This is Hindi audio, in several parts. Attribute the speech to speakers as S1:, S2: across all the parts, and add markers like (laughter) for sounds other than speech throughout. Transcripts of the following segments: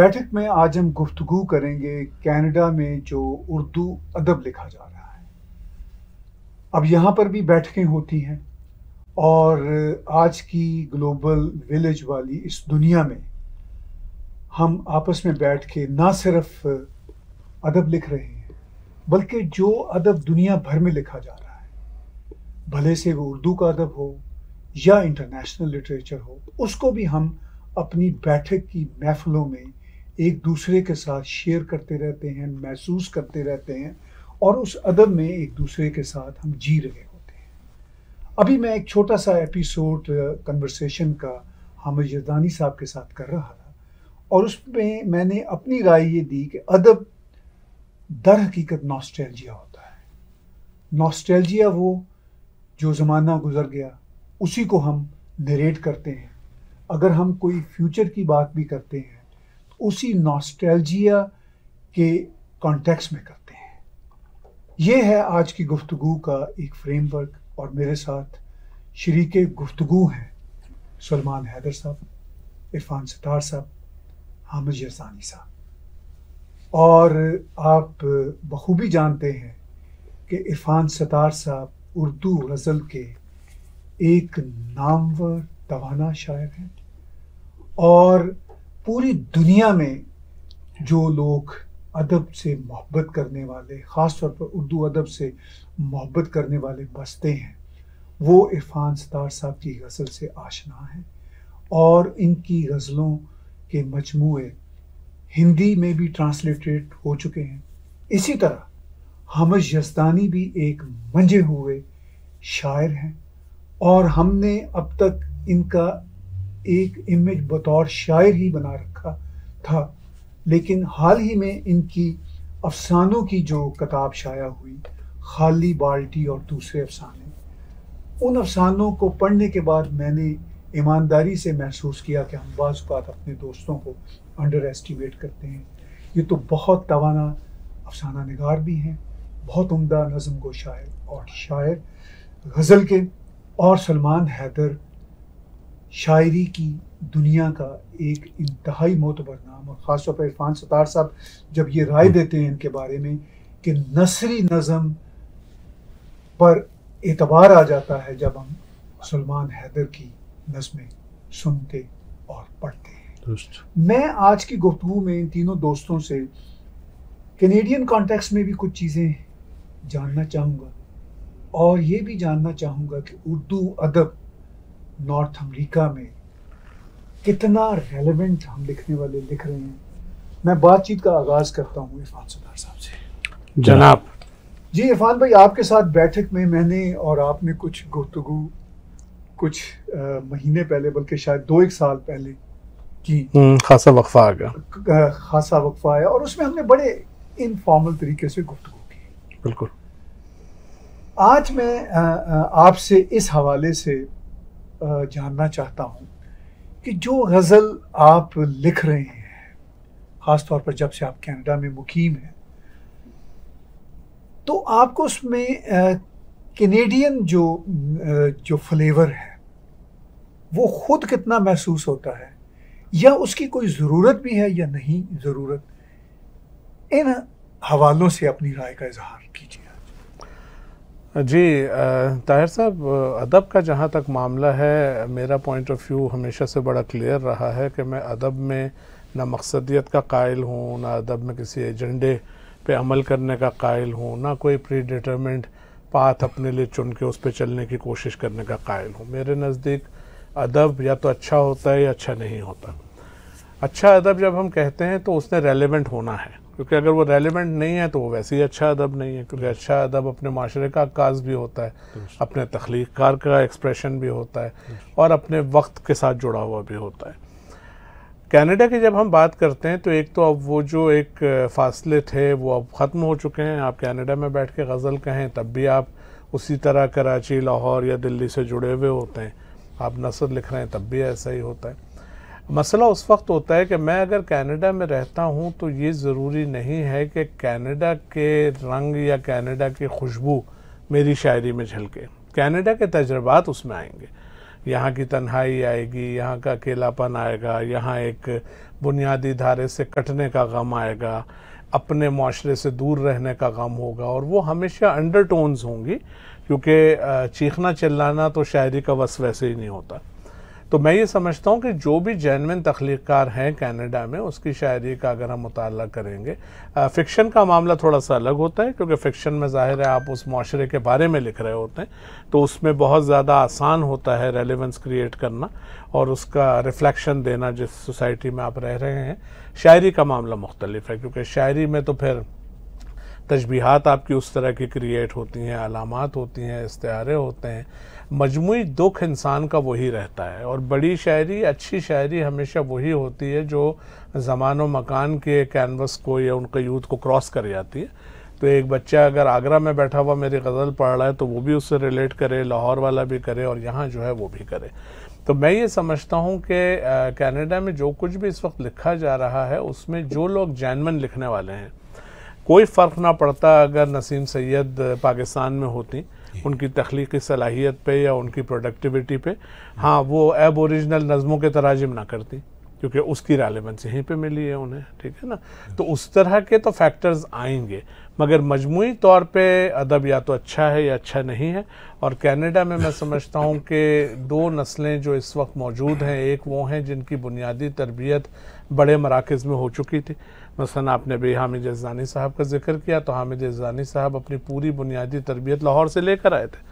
S1: बैठक में आज हम गुफ्तगू करेंगे कनाडा में जो उर्दू अदब लिखा जा रहा है। अब यहाँ पर भी बैठकें होती हैं और आज की ग्लोबल विलेज वाली इस दुनिया में हम आपस में बैठ के ना सिर्फ़ अदब लिख रहे हैं, बल्कि जो अदब दुनिया भर में लिखा जा रहा है, भले से वो उर्दू का अदब हो या इंटरनेशनल लिटरेचर हो, उसको भी हम अपनी बैठक की महफलों में एक दूसरे के साथ शेयर करते रहते हैं, महसूस करते रहते हैं और उस अदब में एक दूसरे के साथ हम जी रहे होते हैं। अभी मैं एक छोटा सा एपिसोड कन्वर्सेशन का हामिद जरदानी साहब के साथ कर रहा था और उसमें मैंने अपनी राय ये दी कि अदब दर हकीकत नॉस्टैल्जिया होता है। नॉस्टैल्जिया वो जो ज़माना गुजर गया, उसी को हम नरेट करते हैं। अगर हम कोई फ्यूचर की बात भी करते हैं उसी नॉस्टैल्जिया के कॉन्टेक्स्ट में करते हैं। ये है आज की गुफ्तगु का एक फ्रेमवर्क और मेरे साथ शरीक गुफ्तगु हैं सलमान हैदर साहब, इरफान सतार साहब, हामिद यरसानी साहब। और आप बखूबी जानते हैं कि इरफान सतार साहब उर्दू गज़ल के एक नामवर तवाना शायर हैं। और पूरी दुनिया में जो लोग अदब से मोहब्बत करने वाले ख़ास तौर पर उर्दू अदब से मोहब्बत करने वाले बसते हैं, वो इरफान सतार साहब की गज़ल से आशना हैं। और इनकी गज़लों के मजमूए हिंदी में भी ट्रांसलेटेड हो चुके हैं। इसी तरह हमज यस्तानी भी एक मंजे हुए शायर हैं और हमने अब तक इनका एक इमेज बतौर शायर ही बना रखा था, लेकिन हाल ही में इनकी अफसानों की जो किताब शाया हुई, खाली बाल्टी और दूसरे अफसाने। उन अफसानों को पढ़ने के बाद मैंने ईमानदारी से महसूस किया कि हम बाज़ बात अपने दोस्तों को अंडर एस्टिमेट करते हैं। ये तो बहुत तवाना अफसाना नगार भी हैं, बहुत उम्दा नज़म को शायर और शायर, गज़ल के और सलमान हैदर शायरी की दुनिया का एक इंतहाई मोतबर नाम और ख़ास तौर पर इरफान सतार साहब जब ये राय देते हैं इनके बारे में कि नसरी नज़म पर एतबार आ जाता है जब हम सलमान हैदर की नज़में सुनते और पढ़ते हैं। मैं आज की गुफ्तु में इन तीनों दोस्तों से कैनेडियन कॉन्टेक्स्ट में भी कुछ चीज़ें जानना चाहूँगा और ये भी जानना चाहूँगा कि उर्दू अदब नॉर्थ अमेरिका में कितना रेलेवेंट हम लिखने वाले लिख रहे हैं। मैं बातचीत का आगाज़ करता हूँ इरफान सरदार साहब से।
S2: जनाब।
S1: जी इरफान भाई आपके साथ बैठक में मैंने और आपने कुछ गुफ्तु कुछ आ, महीने पहले बल्कि शायद दो एक साल पहले की
S2: हम्म, खासा वक्फा आ गया।
S1: खासा वक्फा आया और उसमें हमने बड़े इनफॉर्मल तरीके से गुफ्तु की।
S2: बिल्कुल।
S1: आज मैं आपसे इस हवाले से जानना चाहता हूँ कि जो गज़ल आप लिख रहे हैं ख़ास तौर पर जब से आप कनाडा में मुकीम हैं तो आपको उसमें कैनेडियन जो जो फ्लेवर है, वो खुद कितना महसूस होता है? या उसकी कोई ज़रूरत भी है या नहीं ज़रूरत? इन हवालों से अपनी राय का इजहार कीजिए।
S2: जी ताहिर साहब अदब का जहाँ तक मामला है, मेरा पॉइंट ऑफ़ व्यू हमेशा से बड़ा क्लियर रहा है कि मैं अदब में ना मकसदियत का कायल हूँ, ना अदब में किसी एजेंडे पे अमल करने का कायल हूँ, ना कोई प्री डिटर्मेंट पाथ अपने लिए चुन के उस पर चलने की कोशिश करने का कायल हूँ। मेरे नज़दीक अदब या तो अच्छा होता है या अच्छा नहीं होता। अच्छा अदब जब हम कहते हैं तो उसने रेलिवेंट होना है। क्योंकि अगर वो रेलिवेंट नहीं है तो वो वैसे ही अच्छा अदब नहीं है क्योंकि अच्छा अदब अपने माशरे का अक्काज भी होता है अपने तख्लीकार का एक्सप्रेशन भी होता है और अपने वक्त के साथ जुड़ा हुआ भी होता है। कनाडा की जब हम बात करते हैं तो एक तो अब वो जो एक फासले थे वो अब ख़त्म हो चुके हैं। आप कनाडा में बैठ के गज़ल कहें तब भी आप उसी तरह कराची लाहौर या दिल्ली से जुड़े हुए होते हैं। आप नसर लिख रहे हैं तब भी ऐसा ही होता है। मसला उस वक्त होता है कि मैं अगर कनाडा में रहता हूँ तो ये ज़रूरी नहीं है कि कनाडा के रंग या कनाडा की खुशबू मेरी शायरी में झलके। कनाडा के तजर्बात उसमें आएँगे। यहाँ की तन्हाई आएगी, यहाँ का अकेलापन आएगा, यहाँ एक बुनियादी धारे से कटने का गम आएगा, अपने माशरे से दूर रहने का गम होगा और वो हमेशा अंडरटोन्स होंगी, क्योंकि चीखना चिल्लाना तो शायरी का वस वैसे ही नहीं होता। तो मैं ये समझता हूँ कि जो भी जैनविन तख्लीकार हैं कनाडा में, उसकी शायरी का अगर हम मुताल करेंगे फ़िक्शन का मामला थोड़ा सा अलग होता है, क्योंकि फ़िक्शन में ज़ाहिर है आप उस माशरे के बारे में लिख रहे होते हैं तो उसमें बहुत ज़्यादा आसान होता है रेलिवेंस क्रिएट करना और उसका रिफ्लेक्शन देना जिस सोसाइटी में आप रह रहे हैं। शायरी का मामला मुख्तलिफ़ है, क्योंकि शायरी में तो फिर तशबीहात आपकी उस तरह की क्रिएट होती हैं, अलामत होती हैं इस्तारे होते हैं। मजमू दुख इंसान का वही रहता है और बड़ी शायरी, अच्छी शायरी हमेशा वही होती है जो ज़मान मकान के कैनवस को या उनके यूथ को क्रॉस कर जाती है। तो एक बच्चा अगर आगरा में बैठा हुआ मेरी गज़ल पढ़ रहा है तो वो भी उससे रिलेट करे, लाहौर वाला भी करे और यहाँ जो है वो भी करे। तो मैं ये समझता हूँ कि कनाडा में जो कुछ भी इस वक्त लिखा जा रहा है, उसमें जो लोग जैनमन लिखने वाले हैं कोई फ़र्क ना पड़ता अगर नसीम सैयद पाकिस्तान में होती उनकी तख्लीकी सलाहियत पे या उनकी प्रोडक्टिविटी पे। हाँ वो एब ओरिजिनल नज़मों के तराजिम ना करती क्योंकि उसकी रेलिवेंस यहीं पे मिली है उन्हें ठीक है ना? तो उस तरह के तो फैक्टर्स आएँगे मगर मजमू तौर पे अदब या तो अच्छा है या अच्छा नहीं है। और कनाडा में मैं समझता हूँ कि दो नस्लें जो इस वक्त मौजूद हैं एक वो हैं जिनकी बुनियादी तरबियत बड़े मराकज़ में हो चुकी थी। मसलन आपने भी हामिद जजानी साहब का ज़िक्र किया तो हामिद जजानी साहब अपनी पूरी बुनियादी तरबियत लाहौर से लेकर आए थे।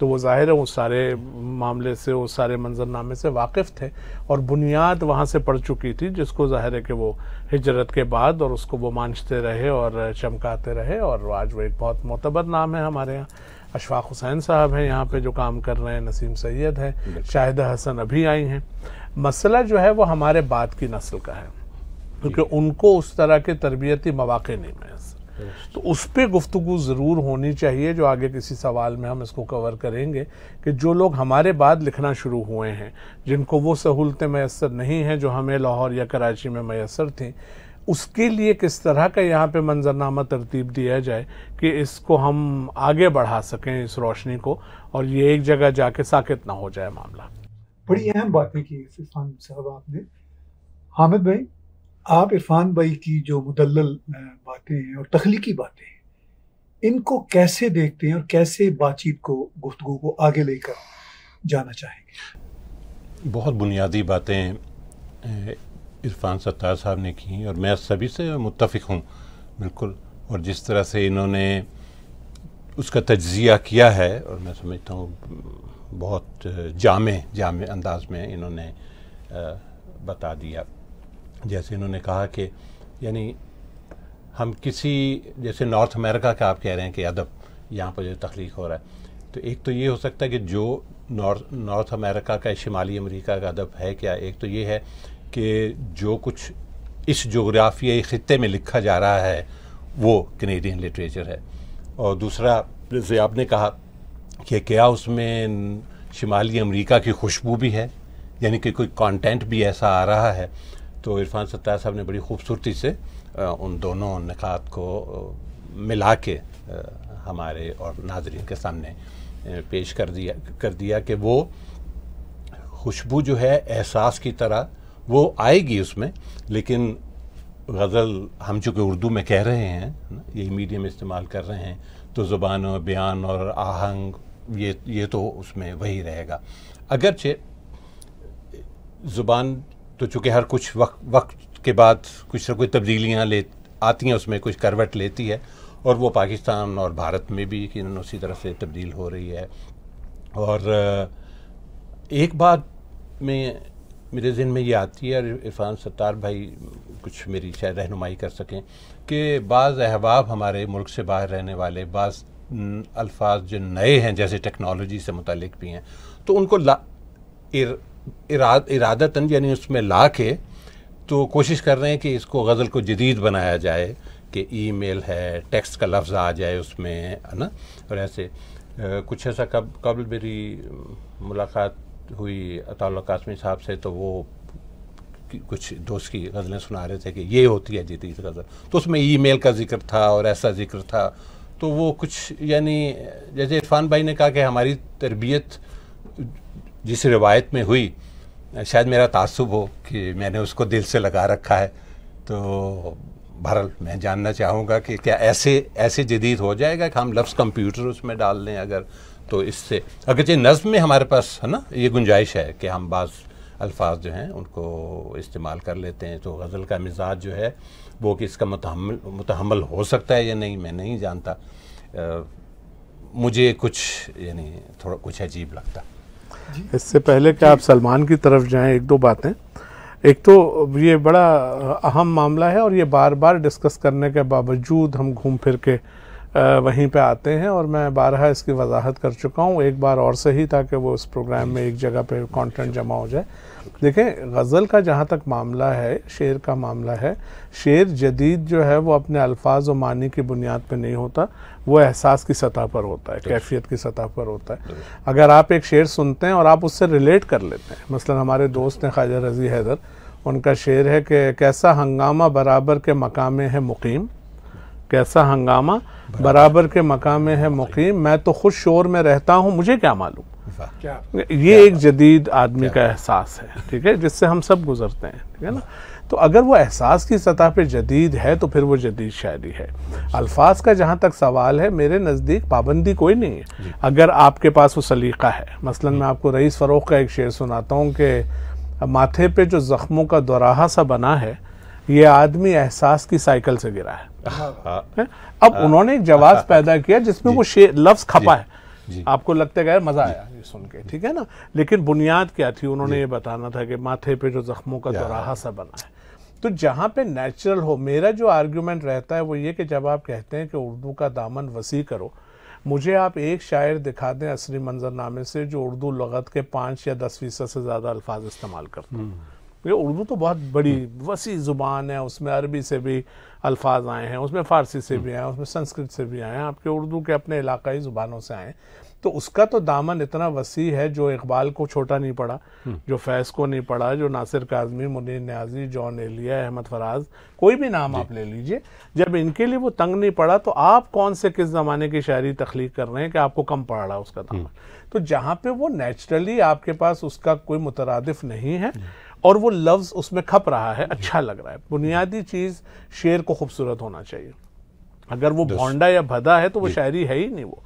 S2: तो वो ज़ाहिर है उस सारे मामले से उस सारे मंजरनामे से वाकिफ़ थे और बुनियाद वहाँ से पड़ चुकी थी जिसको ज़ाहिर है कि वो हिजरत के बाद और उसको वो मांझते रहे और चमकाते रहे और आज वो एक बहुत मोतबर नाम है हमारे यहाँ। अशफाक हुसैन साहब हैं यहाँ पे जो काम कर रहे हैं नसीम सैयद हैं शाहिदा हसन अभी आई हैं। मसला जो है वो हमारे बाद की नस्ल का है। क्योंकि उनको उस तरह के तरबियती मौाक़े नहीं मैसर तो उस पर गुफ्तु ज़रूर होनी चाहिए जो आगे किसी सवाल में हम इसको कवर करेंगे कि जो लोग हमारे बाद लिखना शुरू हुए हैं जिनको वो सहूलतें मैसर नहीं हैं जो हमें लाहौर या कराची में मैसर थी उसके लिए किस तरह का यहाँ पे मंजरनामा तरतीब दिया जाए कि इसको हम आगे बढ़ा सकें इस रोशनी को और ये एक जगह जाके साकित ना हो जाए मामला?
S1: बड़ी अहम बातें की साहब आपने। हामिद भाई आप इरफान भाई की जो मुदल बातें हैं और तख्लीकी बातें हैं, इनको कैसे देखते हैं और कैसे बातचीत को गुफ्तु को आगे लेकर जाना चाहेंगे?
S3: बहुत बुनियादी बातें इरफान सत्तार साहब ने की और मैं सभी से मुतफ़ हूँ, बिल्कुल। और जिस तरह से इन्होंने उसका तजिया किया है और मैं समझता हूँ, बहुत जामे जामे अंदाज में इन्होंने बता दिया। जैसे इन्होंने कहा कि, यानी हम किसी, जैसे नॉर्थ अमेरिका का आप कह रहे हैं कि अदब, यहाँ पर जो तख्लीक हो रहा है तो एक तो ये हो सकता है कि जो नॉर्थ नॉर्थ अमेरिका का, शिमाली अमेरिका का अदब है क्या? एक तो ये है कि जो कुछ इस जोग्राफियाई ख़त्े में लिखा जा रहा है, वो कनेडियन लिटरेचर है। और दूसरा, जैसे आपने कहा कि क्या उसमें शिमाली अमेरिका की खुशबू भी है? यानी कि कोई कंटेंट भी ऐसा आ रहा है? तो इरफान सत्तार साहब ने बड़ी खूबसूरती से उन दोनों निकात को मिला के हमारे और नाजरन के सामने पेश कर दिया कर दिया कि वो खुशबू जो है एहसास की तरह वो आएगी उसमें, लेकिन गज़ल हम चूँकि उर्दू में कह रहे हैं यही मीडियम इस्तेमाल कर रहे हैं तो ज़ुबान और बयान और आहंग, ये ये तो उसमें वही रहेगा। अगरचे ज़ुबान तो चूँकि हर कुछ वक्त वक्त के बाद कुछ ना कुछ तब्दीलियाँ ले, आती हैं, उसमें कुछ करवट लेती है, और वो पाकिस्तान और भारत में भी कि उसी तरह से तब्दील हो रही है। और एक बात में मेरे जहन में ये आती है, और इरफान सत्तार भाई कुछ मेरी शायद रहनुमाई कर सकें, कि बाज़ अहबाब हमारे मुल्क से बाहर रहने वाले, बाज़ अल्फाज जो नए हैं, जैसे टेक्नोलॉजी से मुतलिक भी हैं तो उनको ला इराद इरादतन यानी उसमें ला के तो कोशिश कर रहे हैं कि इसको गज़ल को जदीद बनाया जाए कि ईमेल है टेक्स्ट का लफ्ज़ आ जाए उसमें है ना? और ऐसे आ, कुछ ऐसा कब कबल मेरी मुलाकात हुई अताउल्ला कासमी साहब से तो वो कुछ दोस्त की गज़लें सुना रहे थे कि ये होती है जदीद गज़ल। तो उसमें ईमेल का ज़िक्र था और ऐसा ज़िक्र था। तो वो कुछ यानी जैसे इरफान भाई ने कहा कि हमारी तरबियत जिस रिवायत में हुई शायद मेरा तासुब हो कि मैंने उसको दिल से लगा रखा है। तो बहरल मैं जानना चाहूँगा कि क्या ऐसे ऐसे जदीद हो जाएगा कि हम लफ्ज़ कंप्यूटर उसमें डाल दें अगर तो इससे? अगरचे नज़म में हमारे पास है ना ये गुंजाइश है कि हम बाज़ अल्फाज जो हैं उनको इस्तेमाल कर लेते हैं तो गज़ल का मिजाज जो है वो कि इसका मुतहमल मुतहमल हो सकता है या नहीं मैं नहीं जानता। आ, मुझे कुछ यानी थोड़ा कुछ अजीब लगता।
S2: इससे पहले कि आप सलमान की तरफ़ जाएँ एक दो बातें। एक तो ये बड़ा अहम मामला है और ये बार बार डिस्कस करने के बावजूद हम घूम फिर के वहीं पे आते हैं और मैं बारहा इसकी वजाहत कर चुका हूँ। एक बार और सही ताकि वो उस प्रोग्राम में एक जगह पे कंटेंट जमा हो जाए। देखें गज़ल का जहाँ तक मामला है, शेर का मामला है, शेर जदीद जो है वो अपने अल्फाज और मानी की बुनियाद पे नहीं होता। वो एहसास की सतह पर होता है, कैफियत की सतह पर होता है। अगर आप एक शेर सुनते हैं और आप उससे रिलेट कर लेते हैं, मसलन हमारे दोस्त हैं ख्वाजा रज़ी हैदर, उनका शेर है कि, कैसा हंगामा बराबर के मकामे है मुकीम? कैसा हंगामा बराबर। के मकामे है मुकीम मैं तो खुद शोर में रहता हूँ मुझे क्या मालूम? ये क्या एक जदीद आदमी का एहसास है ठीक है जिससे हम सब गुजरते हैं ठीक है ना? तो अगर वो एहसास की सतह पे जदीद है तो फिर वो जदीद शायरी है। अल्फाज का जहाँ तक सवाल है मेरे नज़दीक पाबंदी कोई नहीं है। अगर आपके पास वो सलीका है मसलन मैं आपको रईस फ़रोख का एक शेर सुनाता हूँ कि माथे पे जो ज़ख्मों का दोराहा सा बना है ये आदमी एहसास की साइकिल से गिरा है, हाँ। है? अब हाँ। उन्होंने एक जवाब पैदा किया जिसमें वो लफ्ज खपा है। आपको लगता है मज़ा आया ये सुन के ठीक है ना? लेकिन बुनियाद क्या थी? उन्होंने ये बताना था कि माथे पे जो जख्मों का दोराहा सा बना है। तो जहाँ पे नेचुरल हो मेरा जो आर्ग्यूमेंट रहता है वो ये कि जब आप कहते हैं कि उर्दू का दामन वसी करो मुझे आप एक शायर दिखा दें असली मंजरनामे से जो उर्दू लगत के पाँच या दस फ़ीसद से ज़्यादा अल्फाज इस्तेमाल करता है। हम्म। उर्दू तो बहुत बड़ी वसी ज़ुबान है उसमें अरबी से भी अल्फाज आए हैं उसमें फ़ारसी से भी आए हैं उसमें संस्कृत से भी आए हैं आपके उर्दू के अपने इलाकाई ज़ुबानों से आए तो उसका तो दामन इतना वसी है जो इकबाल को छोटा नहीं पड़ा हम्म। जो फैज़ को नहीं पड़ा जो नासिर काजमी मुनीर न्याजी जॉन एलिया अहमद फराज कोई भी नाम आप ले लीजिए जब इनके लिए वो तंग नहीं पड़ा तो आप कौन से किस ज़माने की शायरी तख्लीक कर रहे हैं कि आपको कम पड़ रहा है उसका दामन हम्म। तो जहाँ पे वो नेचुरली आपके पास उसका कोई मुतरदफ नहीं है हम्म। और वो लफ्ज़ उसमें खप रहा है अच्छा लग रहा है। बुनियादी चीज़ शेर को खूबसूरत होना चाहिए। अगर वो भोंडा या भदा है तो वो शायरी है ही नहीं वो।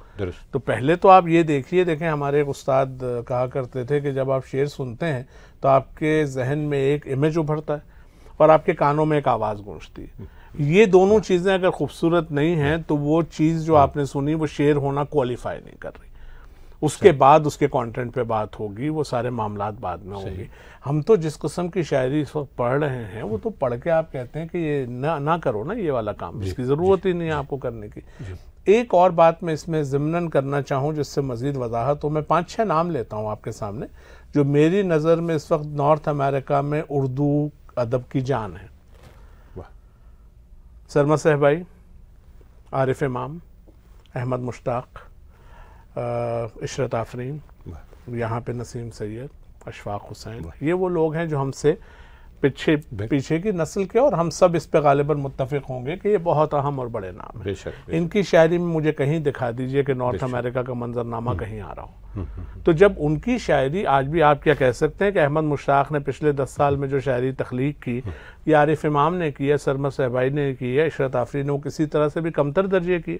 S2: तो पहले तो आप ये देखिए देखें हमारे एक उस्ताद कहा करते थे कि जब आप शेर सुनते हैं तो आपके जहन में एक इमेज उभरता है और आपके कानों में एक आवाज़ गूंजती है। ये दोनों चीज़ें अगर खूबसूरत नहीं हैं तो वो चीज़ जो आपने सुनी वो शेर होना क्वालिफाई नहीं कर रही। उसके बाद उसके कंटेंट पे बात होगी वो सारे मामला बाद में होंगे। हम तो जिस किस्म की शायरी इस वक्त पढ़ रहे हैं वो तो पढ़ के आप कहते हैं कि ये ना ना करो ना ये वाला काम इसकी ज़रूरत ही नहीं है आपको करने की। एक और बात मैं इसमें ज़िमनन करना चाहूँ जिससे मज़ीद वजाहत हो मैं पाँच छः नाम लेता हूँ आपके सामने जो मेरी नज़र में इस वक्त नॉर्थ अमेरिका में उर्दू अदब की जान है। सरमा सहबाई आरिफ इमाम अहमद मुश्ताक इशरत आफरीन यहाँ पे नसीम सैयद अशफाक हुसैन। ये वो लोग हैं जो हमसे पीछे पीछे की नस्ल के और हम सब इस पे गालिबन मुतफिक होंगे कि ये बहुत अहम और बड़े नाम है। इनकी शायरी में मुझे कहीं दिखा दीजिए कि नॉर्थ अमेरिका का मंजरनामा हम्म। कहीं आ रहा हो। हम्म, हम्म, तो जब उनकी शायरी आज भी आप क्या कह सकते हैं कि अहमद मुश्ताक ने पिछले दस साल में जो शायरी तख्लीक की या आरिफ इमाम ने की है सरमद सहबाई ने की है इशरत आफरी ने वो किसी तरह से भी कमतर दर्जे की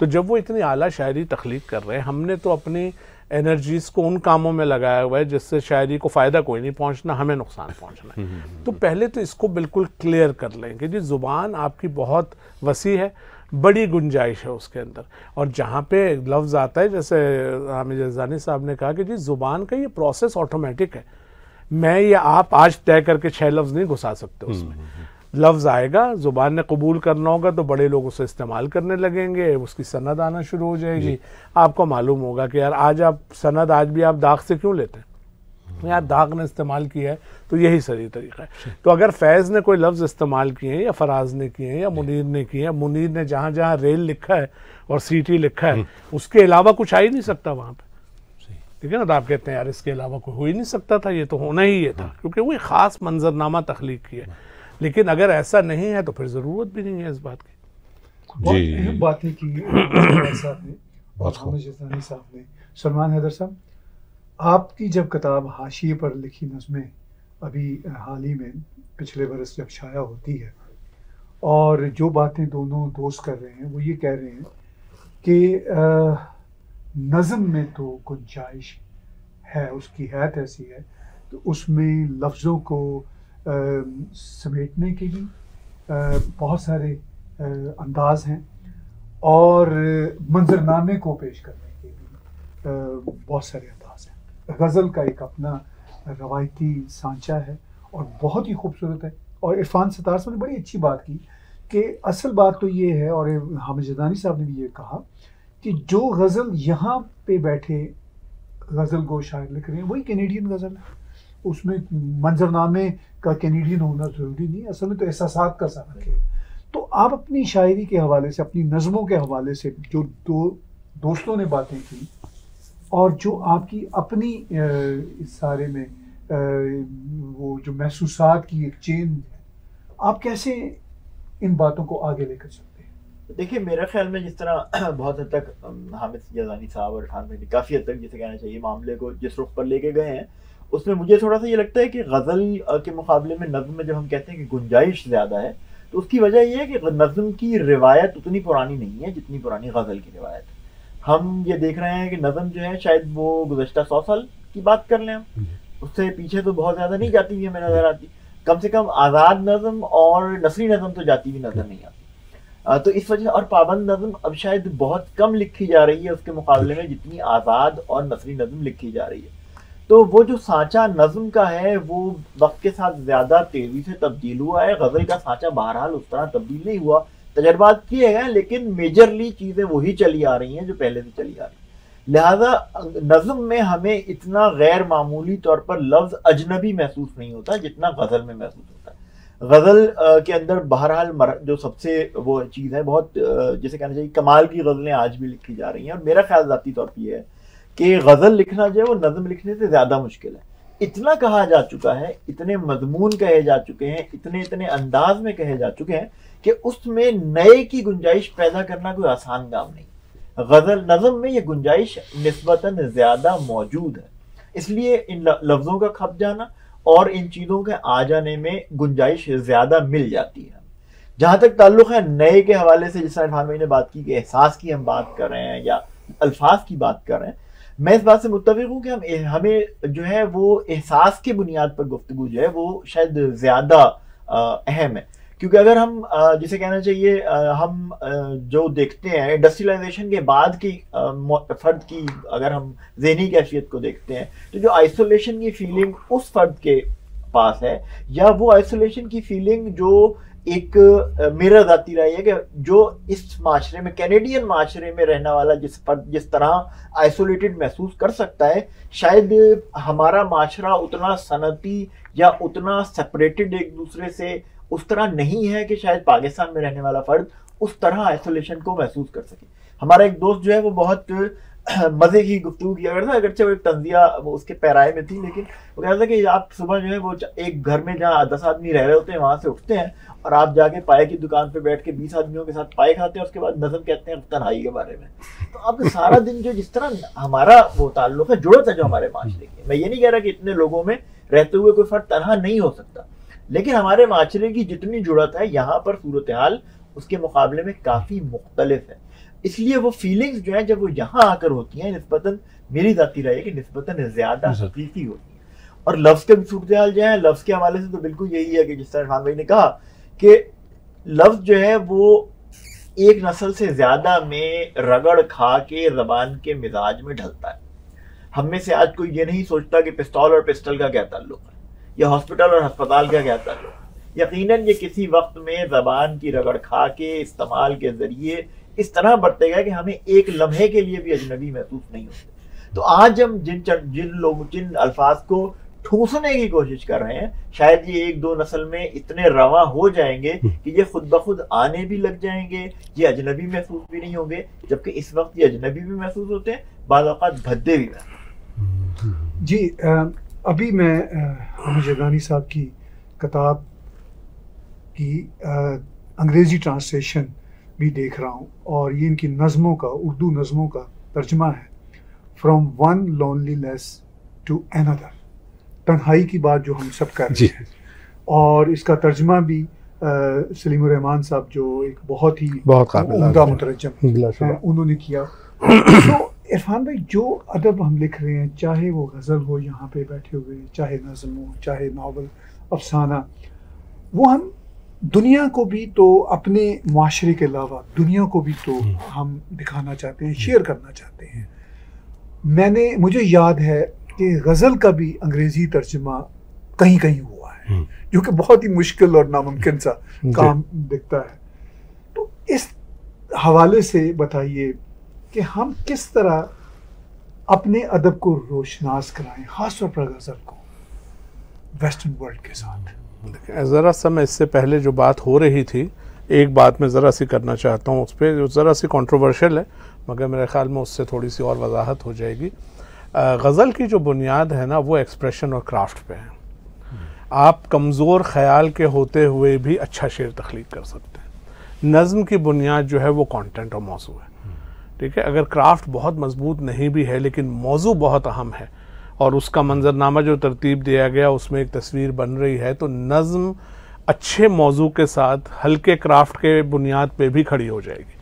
S2: तो जब वो इतनी आला शायरी तख्लीक कर रहे हैं हमने तो अपनी एनर्जीज को उन कामों में लगाया हुआ है जिससे शायरी को फ़ायदा कोई नहीं पहुँचना हमें नुकसान पहुँचना है। हम्म, हम्म, हम्म। तो पहले तो इसको बिल्कुल क्लियर कर लें कि जी ज़ुबान आपकी बहुत वसी है बड़ी गुंजाइश है उसके अंदर। और जहाँ पे लफ्ज़ आता है जैसे हामिद जजानी साहब ने कहा कि जी ज़ुबान का ये प्रोसेस ऑटोमेटिक है। मैं या आप आज तय करके छह लफ्ज़ नहीं घुसा सकते उसमें। लफ्ज़ आएगा ज़ुबान ने कबूल करना होगा तो बड़े लोग उसे इस्तेमाल करने लगेंगे उसकी सनद आना शुरू हो जाएगी। आपको मालूम होगा कि यार आज आप सनद आज भी आप दाग से क्यों लेते हैं? यार दाग ने इस्तेमाल किया है तो यही सही तरीका है। तो अगर फैज़ ने कोई लफ्ज़ इस्तेमाल किए हैं या फराज ने किए हैं या मुनीर ने किए हैं मुनीर ने जहाँ जहाँ रेल लिखा है और सीटी लिखा है हम्म। उसके अलावा कुछ आ ही नहीं सकता वहाँ पर ठीक है ना? तो आप कहते हैं यार इसके अलावा कोई हो ही नहीं सकता था ये तो होना ही ये था हाँ। क्योंकि वो खास मंजरनामा तख्लीक किया लेकिन अगर ऐसा नहीं है तो फिर ज़रूरत भी नहीं है इस बात की।
S1: जी। बातें की साहब ने और साहब ने सलमान हैदर साहब आपकी जब किताब हाशिए पर लिखी नज़में अभी हाल ही में पिछले बरस जब छाया होती है और जो बातें दोनों दोस्त कर रहे हैं वो ये कह रहे हैं कि नज़म में तो गुंजाइश है उसकी हैत ऐसी है तो उसमें लफ्ज़ों को समेटने के भी बहुत सारे अंदाज हैं और मंजरनामे को पेश करने के भी बहुत सारे अंदाज हैं। गज़ल का एक अपना रवायती सांचा है और बहुत ही खूबसूरत है। और इरफान सतार साहब ने बड़ी अच्छी बात की कि असल बात तो ये है और हामिद जदानी साहब ने भी ये कहा कि जो गज़ल यहाँ पे बैठे गज़ल गो शायर लिख रहे हैं, वही कैनेडियन गज़ल है। उसमें मंजरनामे का कैनेडियन होना ज़रूरी नहीं असल में तो एहसास का सबक है। तो आप अपनी शायरी के हवाले से, अपनी नज़मों के हवाले से जो दो, दोस्तों ने बातें की और जो आपकी अपनी इस सारे में वो जो महसूसात की एक चेन है, आप कैसे इन बातों को आगे लेकर चलते हैं?
S4: देखिए, मेरा ख्याल में जिस तरह (clears throat) बहुत हद तक हामिद जजानी साहब और खान काफ़ी हद तक जिसे कहना चाहिए, मामले को जिस रुख पर लेके गए हैं उसमें मुझे थोड़ा सा ये लगता है कि गज़ल के मुकाबले में नज़म में जब हम कहते हैं कि गुंजाइश ज़्यादा है तो उसकी वजह यह है कि नज़म की रिवायत उतनी पुरानी नहीं है जितनी पुरानी गज़ल की रिवायत हम ये देख रहे हैं कि नज़म जो है शायद वो गुजशत सौ साल की बात कर लें हम। हम्म। उससे पीछे तो बहुत ज़्यादा नहीं जाती हुई हमें नज़र आती। कम से कम आज़ाद नज़म और नसरी नज़म तो जाती हुई नज़र नहीं आती। तो इस वजह और पाबंद नज़म अब शायद बहुत कम लिखी जा रही है उसके मुकाबले में जितनी आज़ाद और नसरी नज़म लिखी जा रही है। तो वो जो सांचा नज्म का है, वो वक्त के साथ ज़्यादा तेज़ी से तब्दील हुआ है। गज़ल का सांचा बहरहाल उस तरह तब्दील नहीं हुआ। तजर्बात किए गए लेकिन मेजरली चीज़ें वही चली आ रही हैं जो पहले से चली आ रही लिहाजा, नज्म में हमें इतना गैर मामूली तौर पर लफ्ज अजनबी महसूस नहीं होता, जितना गज़ल में महसूस होता है। गज़ल के अंदर बहरहाल जो सबसे वो चीज़ है, बहुत जैसे कहना चाहिए, कमाल की गजलें आज भी लिखी जा रही हैं। और मेरा ख्याल ज़ाती तौर पर यह है कि गज़ल लिखना जो है वो नज़म लिखने से ज़्यादा मुश्किल है। इतना कहा जा चुका है, इतने मजमून कहे जा चुके हैं, इतने इतने अंदाज में कहे जा चुके हैं कि उसमें नए की गुंजाइश पैदा करना कोई आसान काम नहीं। गज़ल नज़म में ये गुंजाइश नस्बता ज़्यादा मौजूद है। इसलिए इन लफ्ज़ों का खप जाना और इन चीज़ों के आ जाने में गुंजाइश ज़्यादा मिल जाती है। जहाँ तक ताल्लुक है, नए के हवाले से जिस तरह भाई ने बात की कि एहसास की हम बात कर रहे हैं या अल्फाज की बात कर रहे हैं मैं इस बात से मुतफ़ हूँ कि हम हमें जो है वो एहसास की बुनियाद पर गुफ्तु जो है वो शायद ज़्यादा अहम है। क्योंकि अगर हम जिसे कहना चाहिए हम जो देखते हैं इंडस्ट्रियलाइजेशन के बाद की फ़र्द की अगर हम जहनी कैफियत को देखते हैं तो जो आइसोलेशन की फीलिंग उस फर्द के पास है, या वो आइसोलेशन की फीलिंग जो एक मेरा जाती राय है कि जो इस माशरे में कैनेडियन माशरे में रहने वाला जिस पर, जिस तरह आइसोलेटेड महसूस कर सकता है, शायद हमारा माशरा उतना सनती या उतना सेपरेटेड एक दूसरे से उस तरह नहीं है कि शायद पाकिस्तान में रहने वाला फर्द उस तरह आइसोलेशन को महसूस कर सके। हमारा एक दोस्त जो है वो बहुत मज़े की गुफ्तु किया करता था, अगरचे वो एक तंजिया, वो उसके पैराए में थी, लेकिन वो कहता था कि आप सुबह जो है वो एक घर में जहाँ दस आदमी रह रहे होते हैं, वहाँ से उठते हैं और आप जाके पाए की दुकान पे बैठ के बीस आदमियों के साथ पाए खाते हैं उसके बाद नजम कहते हैं तनहाई के बारे में। तो अब सारा दिन जो जिस तरह हमारा वो ताल्लुक है जुड़त है जो हमारे माशरे की मैं ये नहीं कह रहा कि इतने लोगों में रहते हुए कोई फ़र्क तनहा नहीं हो सकता लेकिन हमारे माशरे की जितनी जुड़त है यहाँ पर सूरत हाल उसके मुकाबले में काफ़ी मुख्तलिफ़ है। इसलिए वो फीलिंग्स जो है जब वो यहाँ आकर होती हैं नस्बता मेरी जाती रही कि नस्बता ज़्यादा हकीकी होती है। और लफ्ज़ के सूरत हाल जो है लफ्ज़ के हवाले से तो बिल्कुल यही है कि जिस तरह खान भाई ने कहा कि लफ्ज़ जो है वो एक नस्ल से ज़्यादा में रगड़ खा के ज़बान के मिजाज में ढलता है। हम में से आज कोई ये नहीं सोचता कि पिस्तौल और पिस्टल का क्या ताल्लुक है, या हॉस्पिटल और अस्पताल का क्या ताल्लुक है। यकीनन ये किसी वक्त में ज़बान की रगड़ खा के इस्तेमाल के ज़रिए इस तरह बरतेगा कि हमें एक लम्हे के लिए भी अजनबी महसूस नहीं होते। तो आज हम जिन जिन लोग, जिन अल्फाज को ठूसने की कोशिश कर रहे हैं। शायद ये एक दो नस्ल में इतने रवा हो जाएँगे हम्म। कि ये खुद ब खुद आने भी लग जाएँगे ये अजनबी महसूस भी नहीं होंगे जबकि इस वक्त ये अजनबी भी महसूस होते हैं बाद भद्दे भी
S1: महसूस जी अभी मैं अमी जगानी साहब की किताब की अंग्रेज़ी ट्रांसलेशन भी देख रहा हूँ और ये इनकी नज़मों का उर्दू नज़मों का तर्जमा है। From one loneliness to another तन्हाई की बात जो हम सब कर रहे हैं। और इसका तर्जमा भी सलीम रहमान साहब जो एक बहुत ही
S2: बहुत
S1: उमदा मुतरजम उन्होंने किया। तो इरफान भाई जो अदब हम लिख रहे हैं चाहे वो गज़ल हो यहाँ पे बैठे हुए चाहे नज़म हो चाहे नावल अफसाना वो हम दुनिया को भी तो अपने माशरे के अलावा दुनिया को भी तो हम्म। हम दिखाना चाहते हैं शेयर करना चाहते हैं। मैंने मुझे याद है कि गज़ल का भी अंग्रेज़ी तर्जमा कहीं कहीं हुआ है हम्म। जो कि बहुत ही मुश्किल और नामुमकिन सा काम दिखता है। तो इस हवाले से बताइए कि हम किस तरह अपने अदब को रोशनास कराएँ खासतौर पर गज़ल को वेस्टर्न वर्ल्ड के साथ?
S2: ज़रा सा मैं इससे पहले जो बात हो रही थी एक बात मैं ज़रा सी करना चाहता हूँ उस पर ज़रा सी कंट्रोवर्शियल है मगर मेरे ख्याल में उससे थोड़ी सी और वजाहत हो जाएगी। गज़ल की जो बुनियाद है ना, वो एक्सप्रेशन और क्राफ्ट पे है। आप कमज़ोर ख्याल के होते हुए भी अच्छा शेर तख्लीक कर सकते हैं। नज़म की बुनियाद जो है, वो कंटेंट और मौजू है। ठीक है? अगर क्राफ्ट बहुत मज़बूत नहीं भी है, लेकिन मौजू बहुत अहम है, और उसका मंजरनामा जो तरतीब दिया गया, उसमें एक तस्वीर बन रही है तो नज़म अच्छे मौजू के साथ हल्के क्राफ्ट के बुनियाद पे भी खड़ी हो जाएगी।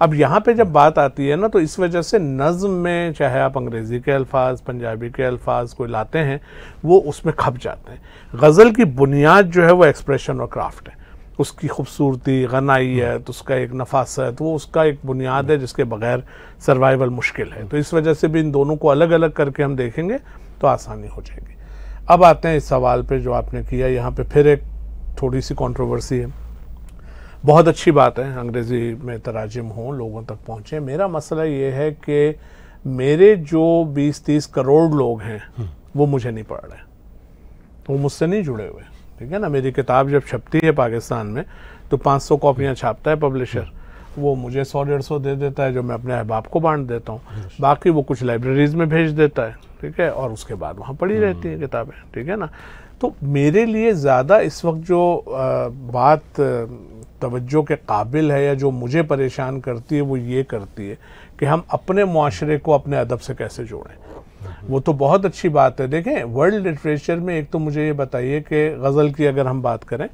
S2: अब यहाँ पे जब बात आती है ना तो इस वजह से नज़म में चाहे आप अंग्रेज़ी के अल्फाज, पंजाबी के अल्फाज कोई लाते हैं, वो उसमें खप जाते हैं। गज़ल की बुनियाद जो है वो एक्सप्रेशन और क्राफ्ट है। उसकी खूबसूरती गनाइत उसका एक नफासत, वो उसका एक बुनियाद है जिसके बगैर सर्वाइवल मुश्किल है। तो इस वजह से भी इन दोनों को अलग अलग करके हम देखेंगे तो आसानी हो जाएगी। अब आते हैं इस सवाल पे जो आपने किया, यहाँ पे फिर एक थोड़ी सी कंट्रोवर्सी है। बहुत अच्छी बात है अंग्रेज़ी में तराजिम हों लोगों तक पहुँचे। मेरा मसला ये है कि मेरे जो 20-30 करोड़ लोग हैं वो मुझे नहीं पढ़ रहे। वो मुझसे नहीं जुड़े हुए। ठीक है ना? मेरी किताब जब छपती है पाकिस्तान में तो 500 कॉपियाँ छापता है पब्लिशर। वो मुझे सौ डेढ़ सौ दे देता है जो मैं अपने अहबाब को बांट देता हूँ। बाकी वो कुछ लाइब्रेरीज में भेज देता है। ठीक है? और उसके बाद वहाँ पढ़ी रहती है किताबें। ठीक है ना? तो मेरे लिए ज़्यादा इस वक्त जो बात तवज्जो के काबिल है या जो मुझे परेशान करती है वो ये करती है कि हम अपने माशरे को अपने अदब से कैसे जोड़ें। वो तो बहुत अच्छी बात है। देखें वर्ल्ड लिटरेचर में एक तो मुझे ये बताइए कि गज़ल की अगर हम बात करें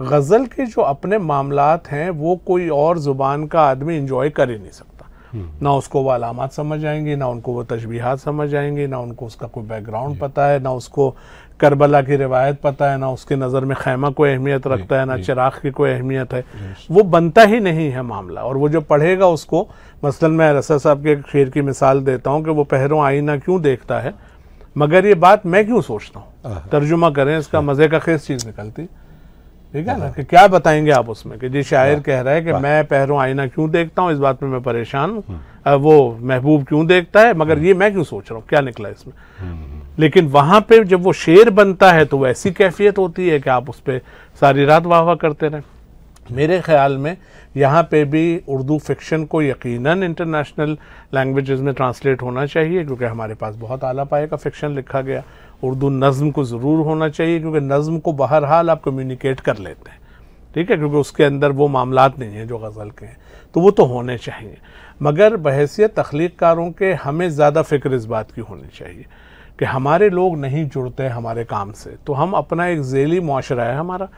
S2: गज़ल के जो अपने मामलात हैं वो कोई और ज़ुबान का आदमी इंजॉय कर ही नहीं सकता। हम्म। ना उसको वो अलामत समझ आएँगी ना उनको वो तशबीहात समझ आएँगी ना उनको उसका कोई बैकग्राउंड पता है ना उसको करबला की रिवायत पता है ना उसके नज़र में खैमा कोई अहमियत रखता है ना चिराग की कोई अहमियत है। वो बनता ही नहीं है मामला और वो जो पढ़ेगा उसको मसलन मैं रसा साहब के शेर की मिसाल देता हूँ कि वो पहरों आईना क्यों देखता है मगर ये बात मैं क्यों सोचता हूँ? तर्जुमा करें इसका मज़े का खेस चीज़ निकलती। ठीक है ना कि क्या बताएँगे आप उसमें कि जी शायर कह रहा है कि मैं पहरों आईना क्यों देखता हूँ इस बात में मैं परेशान हूँ। वो महबूब क्यों देखता है मगर ये मैं क्यों सोच रहा हूँ क्या निकला इसमें। लेकिन वहाँ पे जब वो शेर बनता है तो ऐसी कैफियत होती है कि आप उस पर सारी रात वाह वाह करते रहें। मेरे ख्याल में यहाँ पे भी उर्दू फिक्शन को यकीनन इंटरनेशनल लैंग्वेजेस में ट्रांसलेट होना चाहिए, क्योंकि हमारे पास बहुत आला पाए का फिक्शन लिखा गया। उर्दू नज़म को ज़रूर होना चाहिए, क्योंकि नज़म को बहरहाल आप कम्युनिकेट कर लेते हैं। ठीक है? क्योंकि उसके अंदर वो मामला नहीं हैं जो गज़ल के हैं। तो वो तो होने चाहिए। मगर बहसीत तख्लीक कारों के हमें ज़्यादा फ़िक्र इस बात की होनी चाहिए। कि हमारे लोग नहीं जुड़ते हमारे काम से। तो हम अपना एक जेली माशरा है हमारा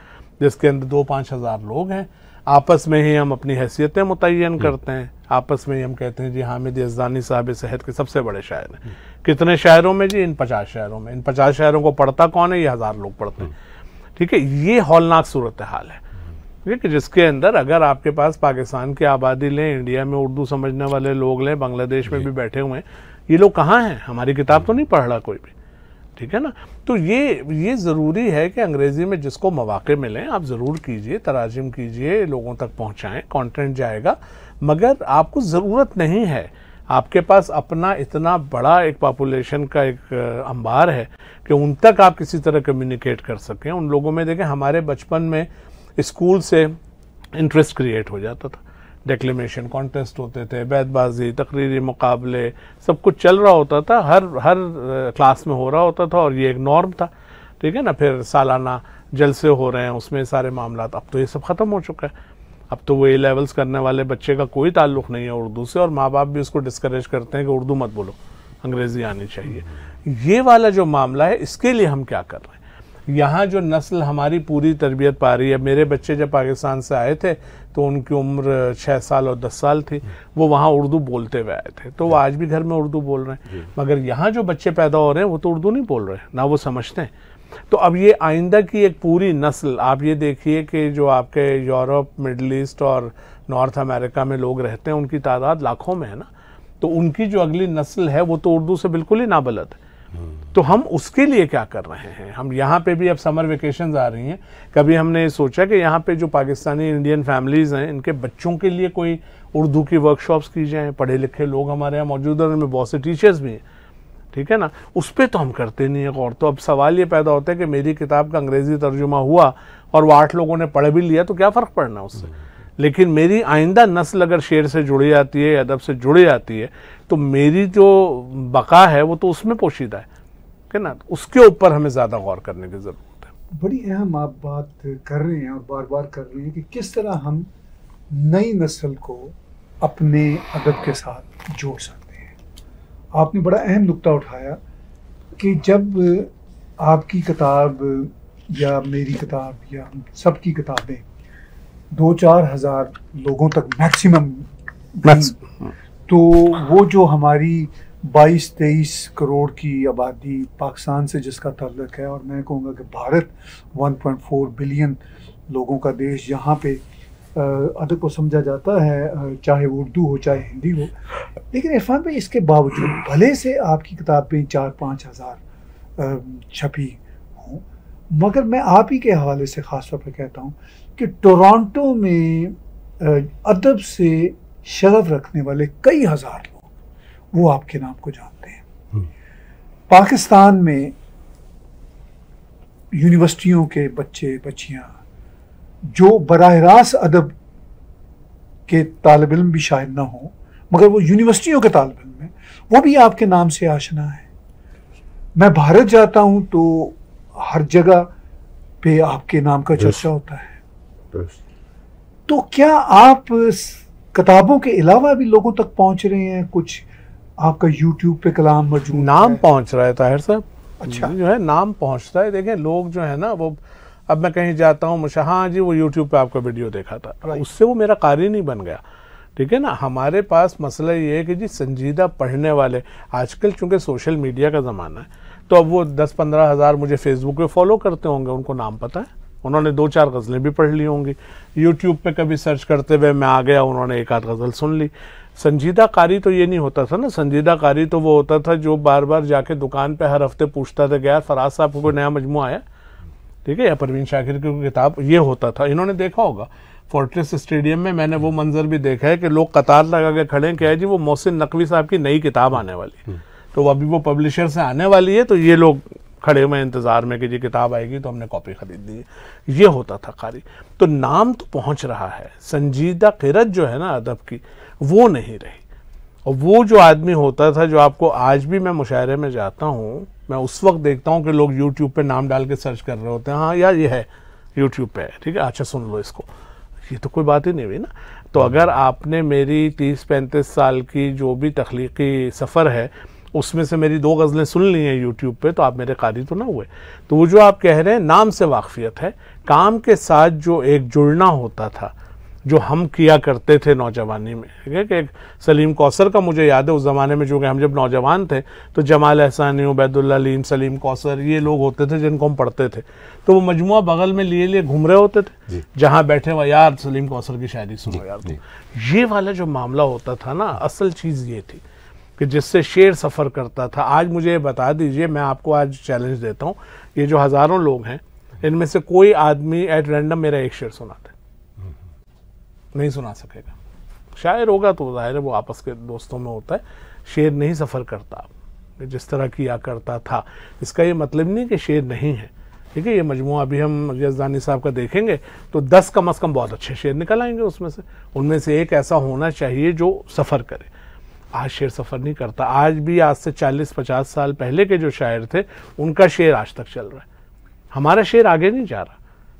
S2: जिसके अंदर दो पाँच हज़ार लोग हैं। आपस में ही हम अपनी हैसियतें मुतन हम्म। करते हैं। आपस में ही हम कहते हैं जी हामिद यजदानी साहब सेहत के सबसे बड़े शायर हैं। हम्म। कितने शहरों में? जी इन पचास शहरों में। इन पचास शहरों को पढ़ता कौन है? ये हज़ार लोग पढ़ते हैं। हम्म। ठीक है ये हौलनाक सूरत हाल है। ठीक है जिसके अंदर अगर आपके पास पाकिस्तान की आबादी लें इंडिया में उर्दू समझने वाले लोग लें बांग्लादेश में भी बैठे हुए हैं ये लोग कहाँ हैं? हमारी किताब तो नहीं पढ़ रहा कोई भी। ठीक है ना? तो ये ये ज़रूरी है कि अंग्रेज़ी में जिसको मौाक़े मिलें, आप ज़रूर कीजिए, तराजिम कीजिए, लोगों तक पहुँचाएँ कॉन्टेंट जाएगा। मगर आपको ज़रूरत नहीं है। आपके पास अपना इतना बड़ा एक पॉपुलेशन का एक अंबार है कि उन तक आप किसी तरह कम्युनिकेट कर सकें। उन लोगों में देखें, हमारे बचपन में स्कूल से इंटरेस्ट क्रिएट हो जाता था। डेक्लेमेशन कॉन्टेस्ट होते थे, बैतबाजी, तकरीरी मुकाबले, सब कुछ चल रहा होता था, हर हर क्लास में हो रहा होता था और ये एक नॉर्म था। ठीक है ना? फिर सालाना जलसे हो रहे हैं, उसमें सारे मामला अब तो ये सब ख़त्म हो चुका है। अब तो वो ए लेवल्स करने वाले बच्चे का कोई ताल्लुक नहीं है उर्दू से और माँ बाप भी उसको डिस्करेज करते हैं कि उर्दू मत बोलो। अंग्रेज़ी आनी चाहिए। ये वाला जो मामला है, इसके लिए हम क्या कर रहे हैं? यहाँ जो नस्ल हमारी पूरी तरबियत पा रही है मेरे बच्चे जब पाकिस्तान से आए थे तो उनकी उम्र छः साल और दस साल थी वो वहाँ उर्दू बोलते हुए आए थे। तो वो आज भी घर में उर्दू बोल रहे हैं। मगर यहाँ जो बच्चे पैदा हो रहे हैं वो तो उर्दू नहीं बोल रहे हैं ना वो समझते हैं। तो अब ये आइंदा की एक पूरी नस्ल आप ये देखिए कि जो आपके यूरोप मिडल ईस्ट और नॉर्थ अमेरिका में लोग रहते हैं उनकी तादाद लाखों में है ना। तो उनकी जो अगली नस्ल है वो तो उर्दू से बिल्कुल ही नाबलद है। तो हम उसके लिए क्या कर रहे हैं? हम यहाँ पे भी अब समर वेकेशन आ रही हैं। कभी हमने सोचा कि यहाँ पे जो पाकिस्तानी इंडियन फैमिलीज़ हैं, इनके बच्चों के लिए कोई उर्दू की वर्कशॉप्स की जाएँ पढ़े लिखे लोग हमारे यहाँ मौजूद हैं, उनमें बहुत से टीचर्स भी हैं। ठीक है ना? उस पर तो हम करते नहीं है गौर। तो अब सवाल ये पैदा होता है कि मेरी किताब का अंग्रेज़ी तर्जुमा हुआ और वो आठ लोगों ने पढ़ भी लिया तो क्या फ़र्क पड़ना उससे? लेकिन मेरी आइंदा नस्ल अगर शेर से जुड़ी जाती है, अदब से जुड़ी जाती है तो मेरी जो बका है, वो तो उसमें पोशीदा है। है ना? उसके ऊपर हमें ज़्यादा गौर करने की ज़रूरत है।
S1: बड़ी अहम आप बात कर रहे हैं और बार बार कर रहे हैं कि किस तरह हम नई नस्ल को अपने अदब के साथ जोड़ सकते हैं। आपने बड़ा अहम नुकता उठाया कि जब आपकी किताब या मेरी किताब या हम सब की किताबें दो चार हज़ार लोगों तक मैक्सिमम तो वो जो हमारी 22-23 करोड़ की आबादी पाकिस्तान से, जिसका तल्लक है। और मैं कहूँगा कि भारत 1.4 बिलियन लोगों का देश यहाँ पे अदब को समझा जाता है चाहे उर्दू हो, चाहे हिंदी हो। लेकिन इरफान भाई, इसके बावजूद भले से आपकी किताबें चार पाँच हज़ार छपी हों, मगर मैं आप ही के हवाले से ख़ास तौर पर कहता हूँ कि टोरंटो में अदब से शरफ रखने वाले कई हज़ार लोग वो आपके नाम को जानते हैं। हम्म। पाकिस्तान में यूनिवर्सिटियों के बच्चे बच्चियाँ जो बरह रास्त अदब के तालब इल्म भी शायद ना हो मगर वो यूनिवर्सिटियों के तालब इल्म में वो भी आपके नाम से आशना है। मैं भारत जाता हूँ तो हर जगह पे आपके नाम का चर्चा होता है। तो क्या आप किताबों के अलावा भी लोगों तक पहुँच रहे हैं? कुछ आपका यूट्यूब पे कलाम मौजूद
S2: नाम पहुँच रहा है ताहिर साहब। अच्छा। जो है नाम पहुँचता है। देखें लोग जो है ना वो अब मैं कहीं जाता हूँ मुझे हाँ जी वो यूट्यूब पे आपका वीडियो देखा था। उससे वो मेरा कार्य नहीं बन गया। ठीक है ना? हमारे पास मसला ये है कि जी संजीदा पढ़ने वाले आजकल चूँकि सोशल मीडिया का ज़माना है तो अब वो दस पंद्रह हज़ार मुझे फेसबुक पे फॉलो करते होंगे उनको नाम पता है। उन्होंने दो चार गज़लें भी पढ़ ली होंगी। यूट्यूब पे कभी सर्च करते हुए मैं आ गया उन्होंने एक आध गज़ल सुन ली। संजीदा कारी तो ये नहीं होता था ना। संजीदा कारी तो वो होता था जो बार बार जाके दुकान पे हर हफ़्ते पूछता था कि यार फराज साहब को कोई नया मजमू आया? ठीक है, या परवीन शाकिर की किताब? ये होता था। इन्होंने देखा होगा। फोर्ट्रेस स्टेडियम में मैंने वो मंजर भी देखा है कि लोग कतार लगा के खड़े हैं क्या है जी वो मोहसिन नकवी साहब की नई किताब आने वाली तो अभी वो पब्लिशर से आने वाली है तो ये लोग खड़े हुए इंतज़ार में कि ये किताब आएगी तो हमने कॉपी खरीद ली ये होता था कारी। तो नाम तो पहुँच रहा है। संजीदा किरत जो है ना अदब की वो नहीं रही। और वो जो आदमी होता था, जो आपको आज भी मैं मुशायरे में जाता हूँ, मैं उस वक्त देखता हूँ कि लोग यूट्यूब पे नाम डाल के सर्च कर रहे होते हैं। हाँ यार ये है यूट्यूब पे, ठीक है? अच्छा सुन लो इसको। ये तो कोई बात ही नहीं हुई ना। तो अगर आपने मेरी तीस पैंतीस साल की जो भी तख्लीकी सफ़र है, उसमें से मेरी दो गज़लें सुन ली हैं यूट्यूब पे तो आप मेरे कारी तो ना हुए। तो वो जो आप कह रहे हैं, नाम से वाकफियत है। काम के साथ जो एक जुड़ना होता था जो हम किया करते थे नौजवानी में। ठीक है कि एक सलीम कौसर का मुझे याद है उस ज़माने में जो कि हम जब नौजवान थे तो जमाल एहसानी उबैदुल्लीम सलीम कौसर ये लोग होते थे जिनको हम पढ़ते थे। तो वो मजमु बगल में लिए लिए घूम रहे होते थे जहाँ बैठे हुआ यार सलीम कौसर की शायरी सुनो यार। तो ये वाला जो मामला होता था ना असल चीज़ ये थी कि जिससे शेर सफ़र करता था। आज मुझे ये बता दीजिए मैं आपको आज चैलेंज देता हूँ। ये जो हज़ारों लोग हैं इनमें से कोई आदमी एट रैंडम मेरा एक शेर सुनाते नहीं सुना सकेगा। शायर होगा तो ज़ाहिर है वो आपस के दोस्तों में होता है। शेर नहीं सफ़र करता। जिस तरह किया करता था। इसका ये मतलब नहीं कि शेर नहीं है। ठीक है, ये मजमू अभी हम यजदानी साहब का देखेंगे तो दस कम अज़ कम बहुत अच्छे शेर निकल आएँगे उसमें से। उनमें से एक ऐसा होना चाहिए जो सफ़र करे। आज शेर सफ़र नहीं करता। आज भी आज से 40-50 साल पहले के जो शायर थे, उनका शेर आज तक चल रहा है। हमारा शेर आगे नहीं जा रहा।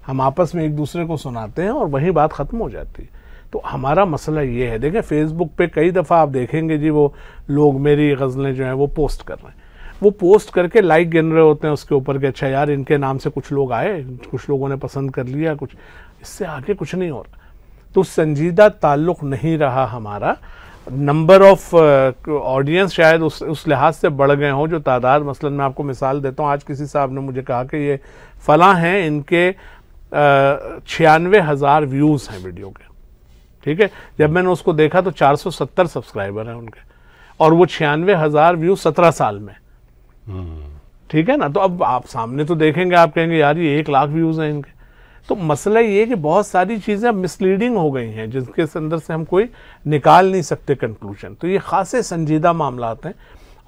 S2: हम आपस में एक दूसरे को सुनाते हैं और वही बात ख़त्म हो जाती है। तो हमारा मसला ये है। देखें फेसबुक पे कई दफ़ा आप देखेंगे जी, वो लोग मेरी गज़लें जो हैं, वो पोस्ट कर रहे हैं। वो पोस्ट करके लाइक गिन रहे होते हैं उसके ऊपर कि अच्छा यार, इनके नाम से कुछ लोग आए, कुछ लोगों ने पसंद कर लिया, कुछ। इससे आगे कुछ नहीं हो रहा तो संजीदा ताल्लुक नहीं रहा हमारा। नंबर ऑफ़ ऑडियंस शायद उस उस लिहाज से बढ़ गए हों, जो तादाद, मसलन मैं आपको मिसाल देता हूँ, आज किसी साहब ने मुझे कहा कि ये फला हैं, इनके छियानवे हज़ार व्यूज़ हैं वीडियो के। ठीक है? जब मैंने उसको देखा तो 470 सब्सक्राइबर हैं उनके। और वो छियानवे हज़ार व्यू सत्रह साल में। ठीक है ना? तो अब आप सामने तो देखेंगे, आप कहेंगे, यार, ये एक लाख व्यूज़ हैं इनके। तो मसला ये कि बहुत सारी चीज़ें मिसलीडिंग हो गई हैं जिसके अंदर से हम कोई निकाल नहीं सकते कंक्लूजन तो ये खासे संजीदा मामला हैं।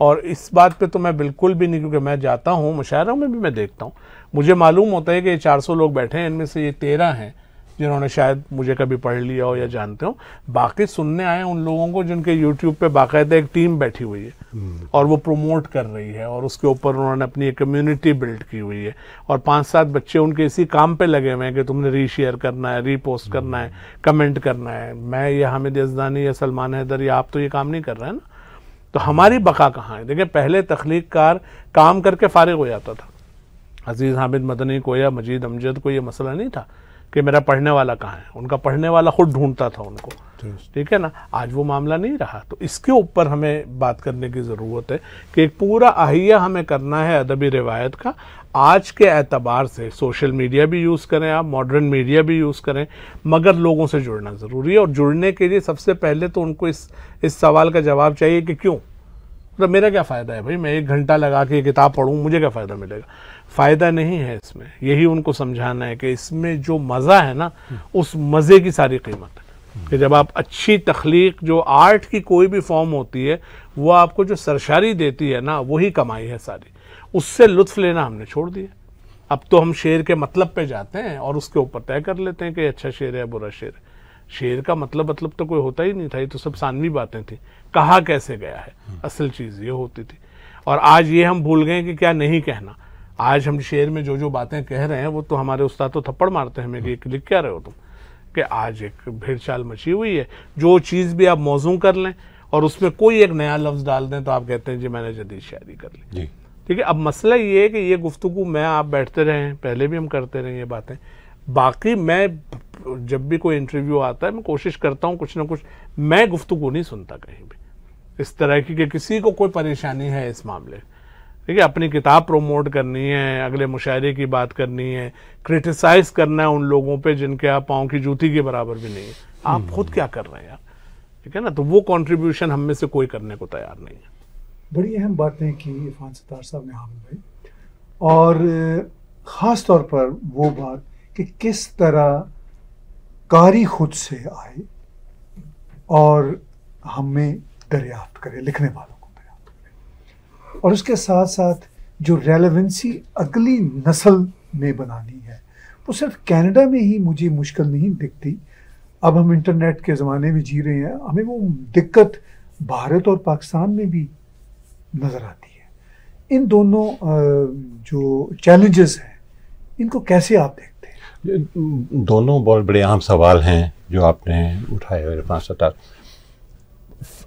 S2: और इस बात पे तो मैं बिल्कुल भी नहीं, क्योंकि मैं जाता हूँ, मुशायरों में भी मैं देखता हूँ। मुझे मालूम होता है कि चार सौ लोग बैठे हैं, इनमें से ये तेरह हैं। जिन्होंने शायद मुझे कभी पढ़ लिया हो या जानते हो बाकी सुनने आए उन लोगों को जिनके यूट्यूब पे बाकायदा एक टीम बैठी हुई है हम्म। और वो प्रमोट कर रही है और उसके ऊपर उन्होंने अपनी एक कम्युनिटी बिल्ड की हुई है। और पाँच सात बच्चे उनके इसी काम पे लगे हुए हैं कि तुमने रीशेयर करना है रीपोस्ट करना है कमेंट करना है। मैं या हामिद यजदानी या सलमान हैदर या आप तो ये काम नहीं कर रहे हैं ना? तो हमारी बका कहाँ है? देखिए पहले तख्लीक कार काम करके फारिग हो जाता था। अज़ीज़ हामिद मदनी को या मजीद अमजद को ये मसला नहीं था। कि मेरा पढ़ने वाला कहाँ है? उनका पढ़ने वाला खुद ढूंढता था उनको। ठीक है ना? आज वो मामला नहीं रहा। तो इसके ऊपर हमें बात करने की ज़रूरत है कि एक पूरा अहिया हमें करना है अदबी रिवायत का। आज के एतबार से सोशल मीडिया भी यूज़ करें आप मॉडर्न मीडिया भी यूज़ करें मगर लोगों से जुड़ना ज़रूरी है। और जुड़ने के लिए सबसे पहले तो उनको इस इस सवाल का जवाब चाहिए कि क्यों? तो मेरा क्या फ़ायदा है भाई? मैं एक घंटा लगा के किताब पढ़ूँ मुझे क्या फ़ायदा मिलेगा? फ़ायदा नहीं है इसमें। यही उनको समझाना है कि इसमें जो मज़ा है ना, उस मज़े की सारी कीमत है। कि जब आप अच्छी तख्लीक, जो आर्ट की कोई भी फॉर्म होती है, वो आपको जो सरशारी देती है ना, वही कमाई है सारी। उससे लुत्फ लेना हमने छोड़ दिया। अब तो हम शेर के मतलब पे जाते हैं और उसके ऊपर तय कर लेते हैं कि अच्छा शेर है, बुरा शेर है। शेर का मतलब मतलब तो कोई होता ही नहीं था, ये तो सब सानवी बातें थी। कहा कैसे गया है? असल चीज़ ये होती थी। और आज ये हम भूल गए कि क्या नहीं कहना। आज हम शेर में जो जो बातें कह रहे हैं वो तो हमारे उस्ताद तो थप्पड़ मारते हैं हमें कि लिख क्या रहे हो तुम? कि आज एक भीड़ चाल मची हुई है। जो चीज़ भी आप मौजू कर लें और उसमें कोई एक नया लफ्ज़ डाल दें तो आप कहते हैं जी मैंने जदीद शायरी कर ली। ठीक है अब मसला ये है कि ये गुफ्तु मैं आप बैठते रहे पहले भी हम करते रहे ये बातें। बाकी मैं जब भी कोई इंटरव्यू आता है मैं कोशिश करता हूँ कुछ ना कुछ मैं गुफ्तु नहीं सुनता कहीं भी। इस तरह की कि किसी को कोई परेशानी है इस मामले ठीक है अपनी किताब प्रोमोट करनी है अगले मुशायरे की बात करनी है क्रिटिसाइज करना है उन लोगों पे जिनके आप पाँव की जूती के बराबर भी नहीं है। आप खुद हम्म। क्या कर रहे हैं यार? ठीक है ना? तो वो कॉन्ट्रीब्यूशन हम में से कोई करने को तैयार नहीं है।
S1: बड़ी अहम बातें की इरफान सतार साहब ने हामिद भाई और ख़ास तौर पर वो बात कि किस तरह कारी खुद से आए और हमें दरियाफ्त करे लिखने वालों। और उसके साथ साथ जो रेलेवेंसी अगली नस्ल में बनानी है वो सिर्फ़ कनाडा में ही मुझे मुश्किल नहीं दिखती। अब हम इंटरनेट के ज़माने में जी रहे हैं हमें वो दिक्कत भारत और पाकिस्तान में भी नज़र आती है। इन दोनों जो चैलेंजेस हैं इनको कैसे आप देखते हैं?
S3: दोनों बहुत बड़े अहम सवाल हैं जो आपने उठाए पाँच सतार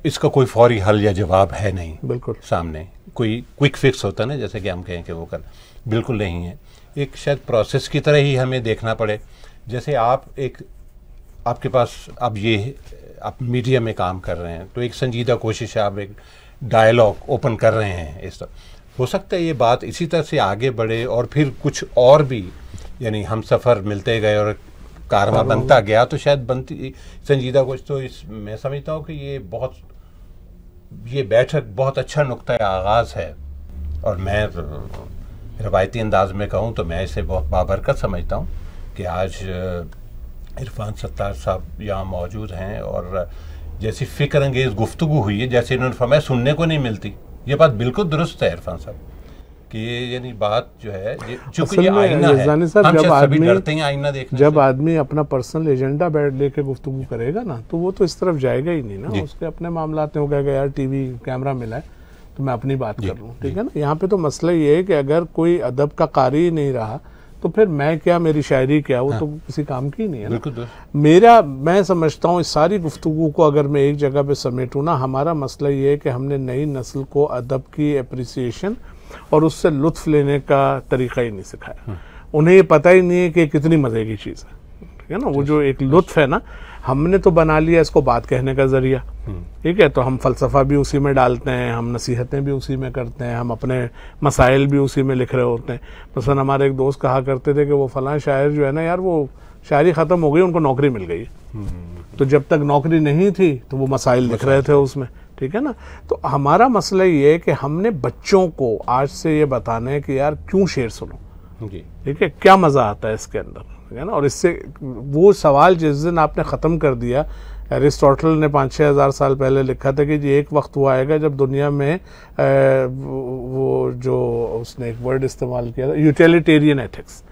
S3: इसका कोई फौरी हल या जवाब है नहीं
S2: बिल्कुल।
S3: सामने। कोई क्विक फिक्स होता ना जैसे कि हम कहें कि वो कर। बिल्कुल नहीं है। एक शायद प्रोसेस की तरह ही हमें देखना पड़े। जैसे आप एक आपके पास अब ये आप मीडिया में काम कर रहे हैं तो एक संजीदा कोशिश है आप एक डायलॉग ओपन कर रहे हैं इस तरह। हो सकता है ये बात इसी तरह से आगे बढ़े और फिर कुछ और भी यानी हम सफ़र मिलते गए और कारवा बनता गया तो शायद बनती संजीदा कुछ तो इस मैं समझता हूँ कि ये बहुत ये बैठक बहुत अच्छा नुक़ आगाज़ है। और मैं रवायती अंदाज में कहूँ तो मैं इसे बहुत बाबरकत समझता हूँ कि आज इरफान सत्तार साहब यहाँ मौजूद हैं और जैसी फ़िक्र अंगेज़ गुफ्तु हुई है, जैसे इन्होंने फरमाया, सुनने को नहीं मिलती। ये बात बिल्कुल दुरुस्त है, इरफान साहब। कि ये यानी बात जो है चूँकि ये आईना है। हम जब आदमी डरते हैं आईना देखने
S2: जब आदमी अपना पर्सनल एजेंडा बैठ लेके गुफ्तु करेगा ना तो वो तो इस तरफ़ जाएगा ही नहीं ना। उसके अपने मामला हो गए यार टीवी कैमरा मिला है तो मैं अपनी बात कर लूँ ठीक है ना? यहाँ पे तो मसला ये है कि अगर कोई अदब का कारी नहीं रहा तो फिर मैं क्या मेरी शायरी क्या? वो हाँ। तो किसी काम की नहीं है ना। मेरा मैं समझता हूँ इस सारी गुफ्तु को अगर मैं एक जगह पे समेटूँ ना हमारा मसला ये है कि हमने नई नस्ल को अदब की अप्रिसिएशन और उससे लुत्फ लेने का तरीका ही नहीं सिखाया। उन्हें ये पता ही नहीं है कि कितनी मज़े की चीज़ है। ठीक है ना? वो जो एक लुत्फ है ना हमने तो बना लिया इसको बात कहने का ज़रिया। ठीक है? तो हम फलसफा भी उसी में डालते हैं हम नसीहतें भी उसी में करते हैं हम अपने मसाइल भी उसी में लिख रहे होते हैं। मसलन हमारे एक दोस्त कहा करते थे कि वो फलां शायर जो है ना यार वो शायरी ख़त्म हो गई उनको नौकरी मिल गई। तो जब तक नौकरी नहीं थी तो वो मसाइल लिख रहे थे उसमें। ठीक है ना? तो हमारा मसला ये है कि हमने बच्चों को आज से ये बताना है कि यार क्यों शेर सुनो?
S3: जी।
S2: ठीक है? क्या मज़ा आता है इसके अंदर? ठीक है ना? और इससे वो सवाल जिस दिन आपने ख़त्म कर दिया एरिस्टोटल ने पाँच छः हज़ार साल पहले लिखा था कि जी एक वक्त वो आएगा जब दुनिया में वो वो जो उसने एक वर्ड इस्तेमाल किया था यूटिलिटेरियन एथिक्स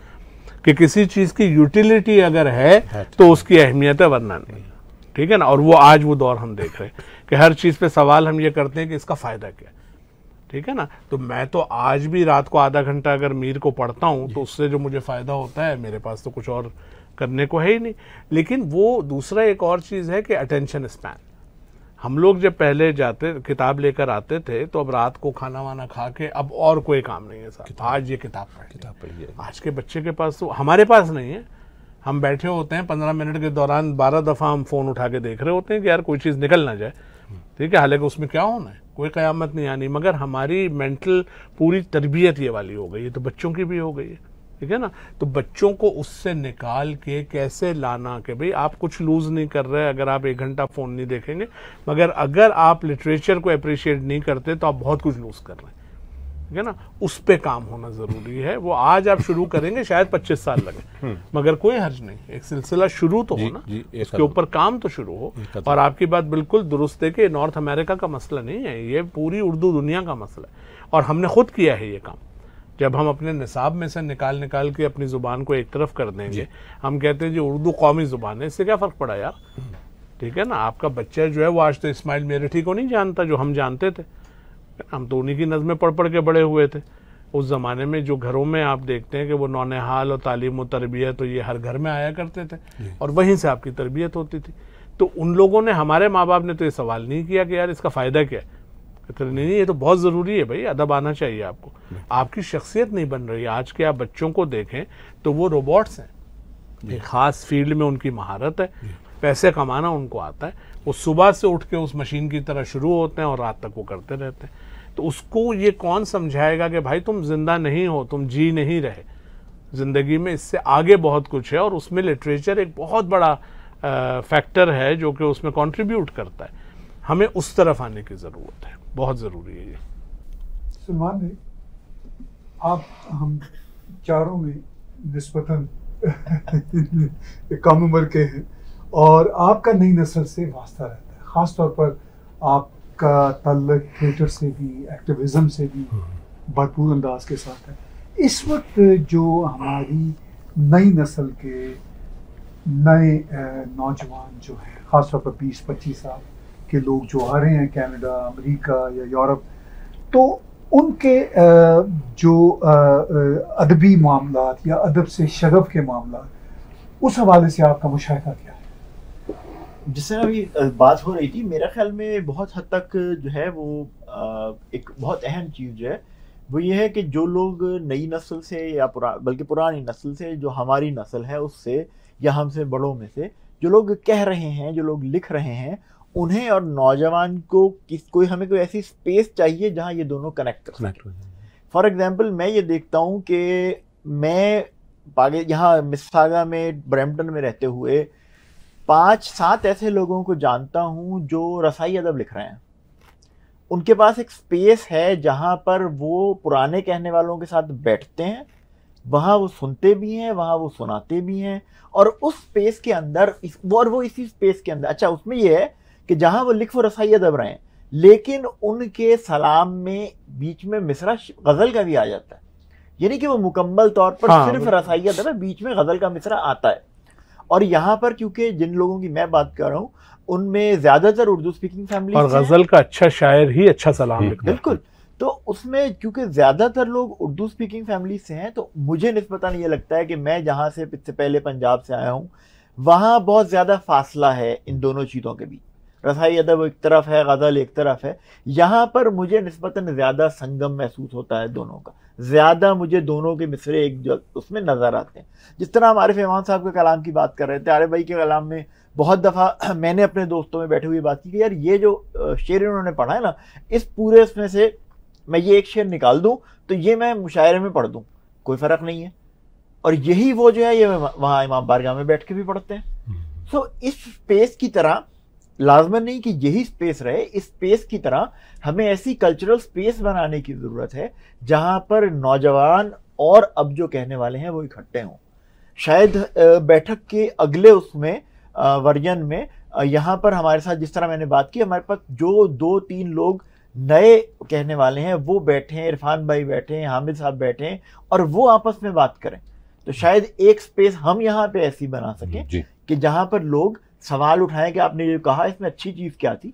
S2: कि किसी चीज़ की यूटिलिटी अगर है। तो उसकी अहमियत है वरना नहीं। ठीक है ना? और वो आज वो दौर हम देख रहे हैं। कि हर चीज़ पे सवाल हम ये करते हैं कि इसका फ़ायदा क्या है। ठीक है ना? तो मैं तो आज भी रात को आधा घंटा अगर मीर को पढ़ता हूँ तो उससे जो मुझे फ़ायदा होता है मेरे पास तो कुछ और करने को है ही नहीं। लेकिन वो दूसरा एक और चीज़ है कि अटेंशन स्पैन हम लोग जब पहले जाते किताब लेकर आते थे तो अब रात को खाना वाना खा के अब और कोई काम नहीं है साहब आज ये किताब पढ़
S3: किताब पढ़िए
S2: आज के बच्चे के पास तो हमारे पास नहीं है। हम बैठे होते हैं पंद्रह मिनट के दौरान बारह दफ़ा हम फ़ोन उठा के देख रहे होते हैं कि यार कोई चीज़ निकल ना जाए। ठीक है हालाँकि उसमें क्या होना है? कोई क़यामत नहीं आनी मगर हमारी मेंटल पूरी तरबियत ये वाली हो गई है तो बच्चों की भी हो गई है, ठीक है ना? तो बच्चों को उससे निकाल के कैसे लाना कि भाई, आप कुछ लूज नहीं कर रहे, अगर आप एक घंटा फ़ोन नहीं देखेंगे, मगर अगर आप लिटरेचर को अप्रिशिएट नहीं करते तो आप बहुत कुछ लूज कर रहे हैं। ठीक है ना? उस पे काम होना ज़रूरी है। वो आज आप शुरू करेंगे शायद 25 साल लगे। मगर कोई हर्ज नहीं एक सिलसिला शुरू तो हो ना उसके ऊपर काम तो शुरू हो। और आपकी बात बिल्कुल दुरुस्त है कि नॉर्थ अमेरिका का मसला नहीं है। ये पूरी उर्दू दुनिया का मसला है। और हमने खुद किया है ये काम। जब हम अपने निसाब में से निकाल निकाल के अपनी ज़ुबान को एक तरफ़ कर देंगे हम कहते हैं जी उर्दू कौमी ज़ुबान है इससे क्या फ़र्क पड़ा यार? ठीक है ना? आपका बच्चा जो है वो आज तो इस्माइल मेरठी को नहीं जानता जो हम जानते थे। हम तो उन्हीं की नज़में पढ़ पढ़ के बड़े हुए थे। उस ज़माने में जो घरों में आप देखते हैं कि वो नौनहाल और तालीम और तरबियत तो ये हर घर में आया करते थे और वहीं से आपकी तरबियत होती थी। तो उन लोगों ने हमारे माँ बाप ने तो ये सवाल नहीं किया कि यार इसका फ़ायदा क्या है? कहते नहीं नहीं ये तो बहुत ज़रूरी है भाई अदब आना चाहिए आपको। आपकी शख्सियत नहीं बन रही। आज के आप बच्चों को देखें तो वो रोबोट्स हैं। एक खास फ़ील्ड में उनकी महारत है। पैसे कमाना उनको आता है। वो सुबह से उठ के उस मशीन की तरह शुरू होते हैं और रात तक वो करते रहते हैं। तो उसको ये कौन समझाएगा कि भाई तुम ज़िंदा नहीं हो, तुम जी नहीं रहे। ज़िंदगी में इससे आगे बहुत कुछ है और उसमें लिटरेचर एक बहुत बड़ा फैक्टर है जो कि उसमें कंट्रीब्यूट करता है। हमें उस तरफ़ आने की ज़रूरत है। बहुत ज़रूरी है ये।
S1: सलमान भाई, आप, हम चारों में निस्बतन (laughs) कम उम्र के हैं और आपका नई नस्ल से वास्ता रहता है। ख़ास तौर पर आपका तल्लक थिएटर से भी एक्टिविज़म से भी भरपूर अंदाज के साथ है। इस वक्त जो हमारी नई नस्ल के नए नौजवान जो हैं ख़ास तौर पर बीस पच्चीस साल के लोग जो आ रहे हैं कनाडा अमेरिका या यूरोप तो उनके जो अदबी मामला या अदब से शगफ के मामला उस हवाले से आपका मुशाह क्या
S4: जिससे अभी अ, बात हो रही थी मेरा ख्याल में बहुत हद तक जो है वो एक बहुत अहम चीज़ जो है वो ये है कि जो लोग नई नस्ल से या पुरा बल्कि पुरानी नस्ल से जो हमारी नस्ल है उससे या हमसे बड़ों में से जो लोग कह रहे हैं जो लोग लिख रहे हैं उन्हें और नौजवान को किस कोई हमें कोई ऐसी स्पेस चाहिए जहाँ ये दोनों कनेक्ट कर
S3: हो
S4: फॉर एग्ज़ाम्पल मैं ये देखता हूँ कि मैं पागे यहाँ मिसागा में ब्रैम्पटन में रहते हुए पाँच सात ऐसे लोगों को जानता हूँ जो रसाई अदब लिख रहे हैं। उनके पास एक स्पेस है जहाँ पर वो पुराने कहने वालों के साथ बैठते हैं वहाँ वो सुनते भी हैं वहाँ वो सुनाते भी हैं और उस स्पेस के अंदर इस, वो और वो इसी स्पेस के अंदर अच्छा उसमें ये है कि जहाँ वो लिख वो रसाई अदब रहे हैं लेकिन उनके सलाम में बीच में मिसरा गज़ल का भी आ जाता है। यानी कि वो मुकम्मल तौर पर
S2: हाँ,
S4: सिर्फ़ रसाई अदब है बीच में गज़ल का मिसरा आता है। और यहाँ पर क्योंकि जिन लोगों की मैं बात कर रहा हूँ उनमें ज़्यादातर उर्दू स्पीकिंग फैमिली
S2: और गज़ल का अच्छा शायर ही अच्छा सलाम लिखता है।
S4: बिल्कुल। तो उसमें क्योंकि ज़्यादातर लोग उर्दू स्पीकिंग फैमिली से हैं तो मुझे नस्बता ये लगता है कि मैं जहाँ से इससे पहले पंजाब से आया हूँ वहाँ बहुत ज़्यादा फासला है इन दोनों चीज़ों के बीच। रसाई अदब एक तरफ़ है गज़ल एक तरफ़ है। यहाँ पर मुझे नस्बता ज़्यादा संगम महसूस होता है दोनों का। ज़्यादा मुझे दोनों के मिसरे एक उसमें नज़र आते हैं। जिस तरह हम आरिफ फैमान साहब के कलाम की बात कर रहे थे आरे भाई के कलाम में बहुत दफ़ा (clears throat) मैंने अपने दोस्तों में बैठे हुए बात की कि यार ये जो शेर इन्होंने पढ़ा है ना इस पूरे उसमें से मैं ये एक शेर निकाल दूँ तो ये मैं मुशायरे में पढ़ दूँ। कोई फ़र्क नहीं है। और यही वो जो है ये वहाँ इमाम बारगाह में बैठ के भी पढ़ते हैं। सो हम्म। so, इस स्पेस की तरह लाजमन नहीं कि यही स्पेस रहे इस स्पेस की तरह हमें ऐसी कल्चरल स्पेस बनाने की ज़रूरत है जहाँ पर नौजवान और अब जो कहने वाले हैं वो इकट्ठे हों। शायद बैठक के अगले उसमें वर्जन में यहाँ पर हमारे साथ जिस तरह मैंने बात की हमारे पास जो दो तीन लोग नए कहने वाले हैं वो बैठे हैं इरफान भाई बैठे हैं हामिद साहब बैठे हैं और वो आपस में बात करें। तो शायद एक स्पेस हम यहाँ पे ऐसी बना सकें कि जहाँ पर लोग सवाल उठाएँ कि आपने ये कहा इसमें अच्छी चीज़ क्या थी?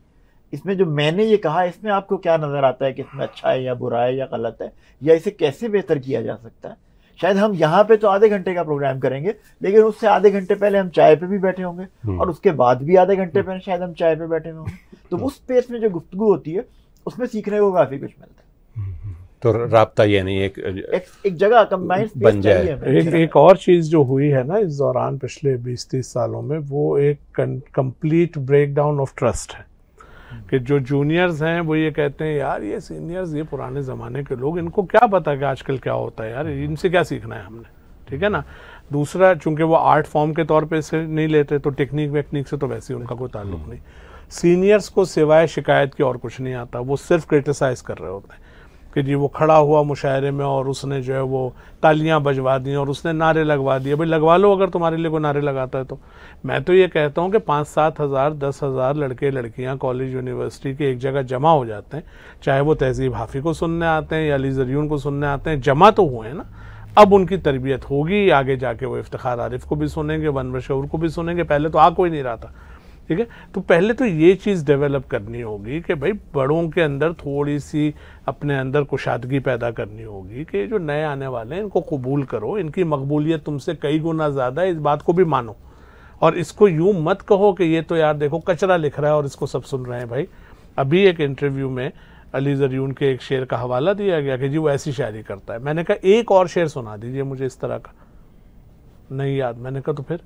S4: इसमें जो मैंने ये कहा इसमें आपको क्या नज़र आता है कि इसमें अच्छा है या बुरा है या गलत है? या इसे कैसे बेहतर किया जा सकता है? शायद हम यहाँ पे तो आधे घंटे का प्रोग्राम करेंगे लेकिन उससे आधे घंटे पहले हम चाय पे भी बैठे होंगे हम्म। और उसके बाद भी आधे घंटे पहले शायद हम चाय पे बैठे होंगे। तो उस स्पेस में जो गुफ्तु होती है उसमें सीखने को काफ़ी कुछ मिलता है।
S3: तो रबता ये नहीं एक
S4: एक, एक जगह कंबाइंड
S3: बन जाए।
S2: एक, एक और चीज़ जो हुई है ना इस दौरान पिछले 20-30 सालों में वो एक कंप्लीट ब्रेकडाउन ऑफ़ ट्रस्ट है। कि जो जूनियर्स हैं वो ये कहते हैं यार ये सीनियर्स ये पुराने ज़माने के लोग इनको क्या पता कि आजकल क्या होता है? यार इनसे क्या सीखना है हमने? ठीक है ना? दूसरा चूँकि वो आर्ट फॉर्म के तौर पे से नहीं लेते तो टेक्निक वेक्निक से तो वैसे ही उनका कोई ताल्लुक हम्म। नहीं। सीनियर्स को सिवाय शिकायत की और कुछ नहीं आता वो सिर्फ़ क्रिटिसाइज कर रहे होते हैं। कि जी वो खड़ा हुआ मुशायरे में और उसने जो है वो तालियाँ बजवा दी और उसने नारे लगवा दिए। भाई लगवा लो अगर तुम्हारे लिए कोई नारे लगाता है तो। मैं तो ये कहता हूँ कि पाँच सात हज़ार, दस हज़ार लड़के लड़कियाँ कॉलेज यूनिवर्सिटी के एक जगह जमा हो जाते हैं। चाहे वो तहजीब हाफी को सुनने आते हैं या लीजरियून को सुनने आते हैं, जमा तो हुए हैं ना। अब उनकी तरबियत होगी, आगे जाके वो इफ्तार आरिफ को भी सुनेंगे वन बशूर को भी सुनेंगे। पहले तो आ कोई नहीं रहा था। ठीक है? तो पहले तो ये चीज़ डेवलप करनी होगी कि भाई बड़ों के अंदर थोड़ी सी अपने अंदर कुशादगी पैदा करनी होगी कि जो नए आने वाले हैं, इनको कबूल करो। इनकी मकबूलियत तुमसे कई गुना ज़्यादा है, इस बात को भी मानो। और इसको यूँ मत कहो कि ये तो यार देखो कचरा लिख रहा है और इसको सब सुन रहे हैं भाई। अभी एक इंटरव्यू में अली जरियून के एक शेर का हवाला दिया गया कि जी वो ऐसी शायरी करता है। मैंने कहा, एक और शेर सुना दीजिए मुझे इस तरह का। नहीं याद, मैंने कहा तो फिर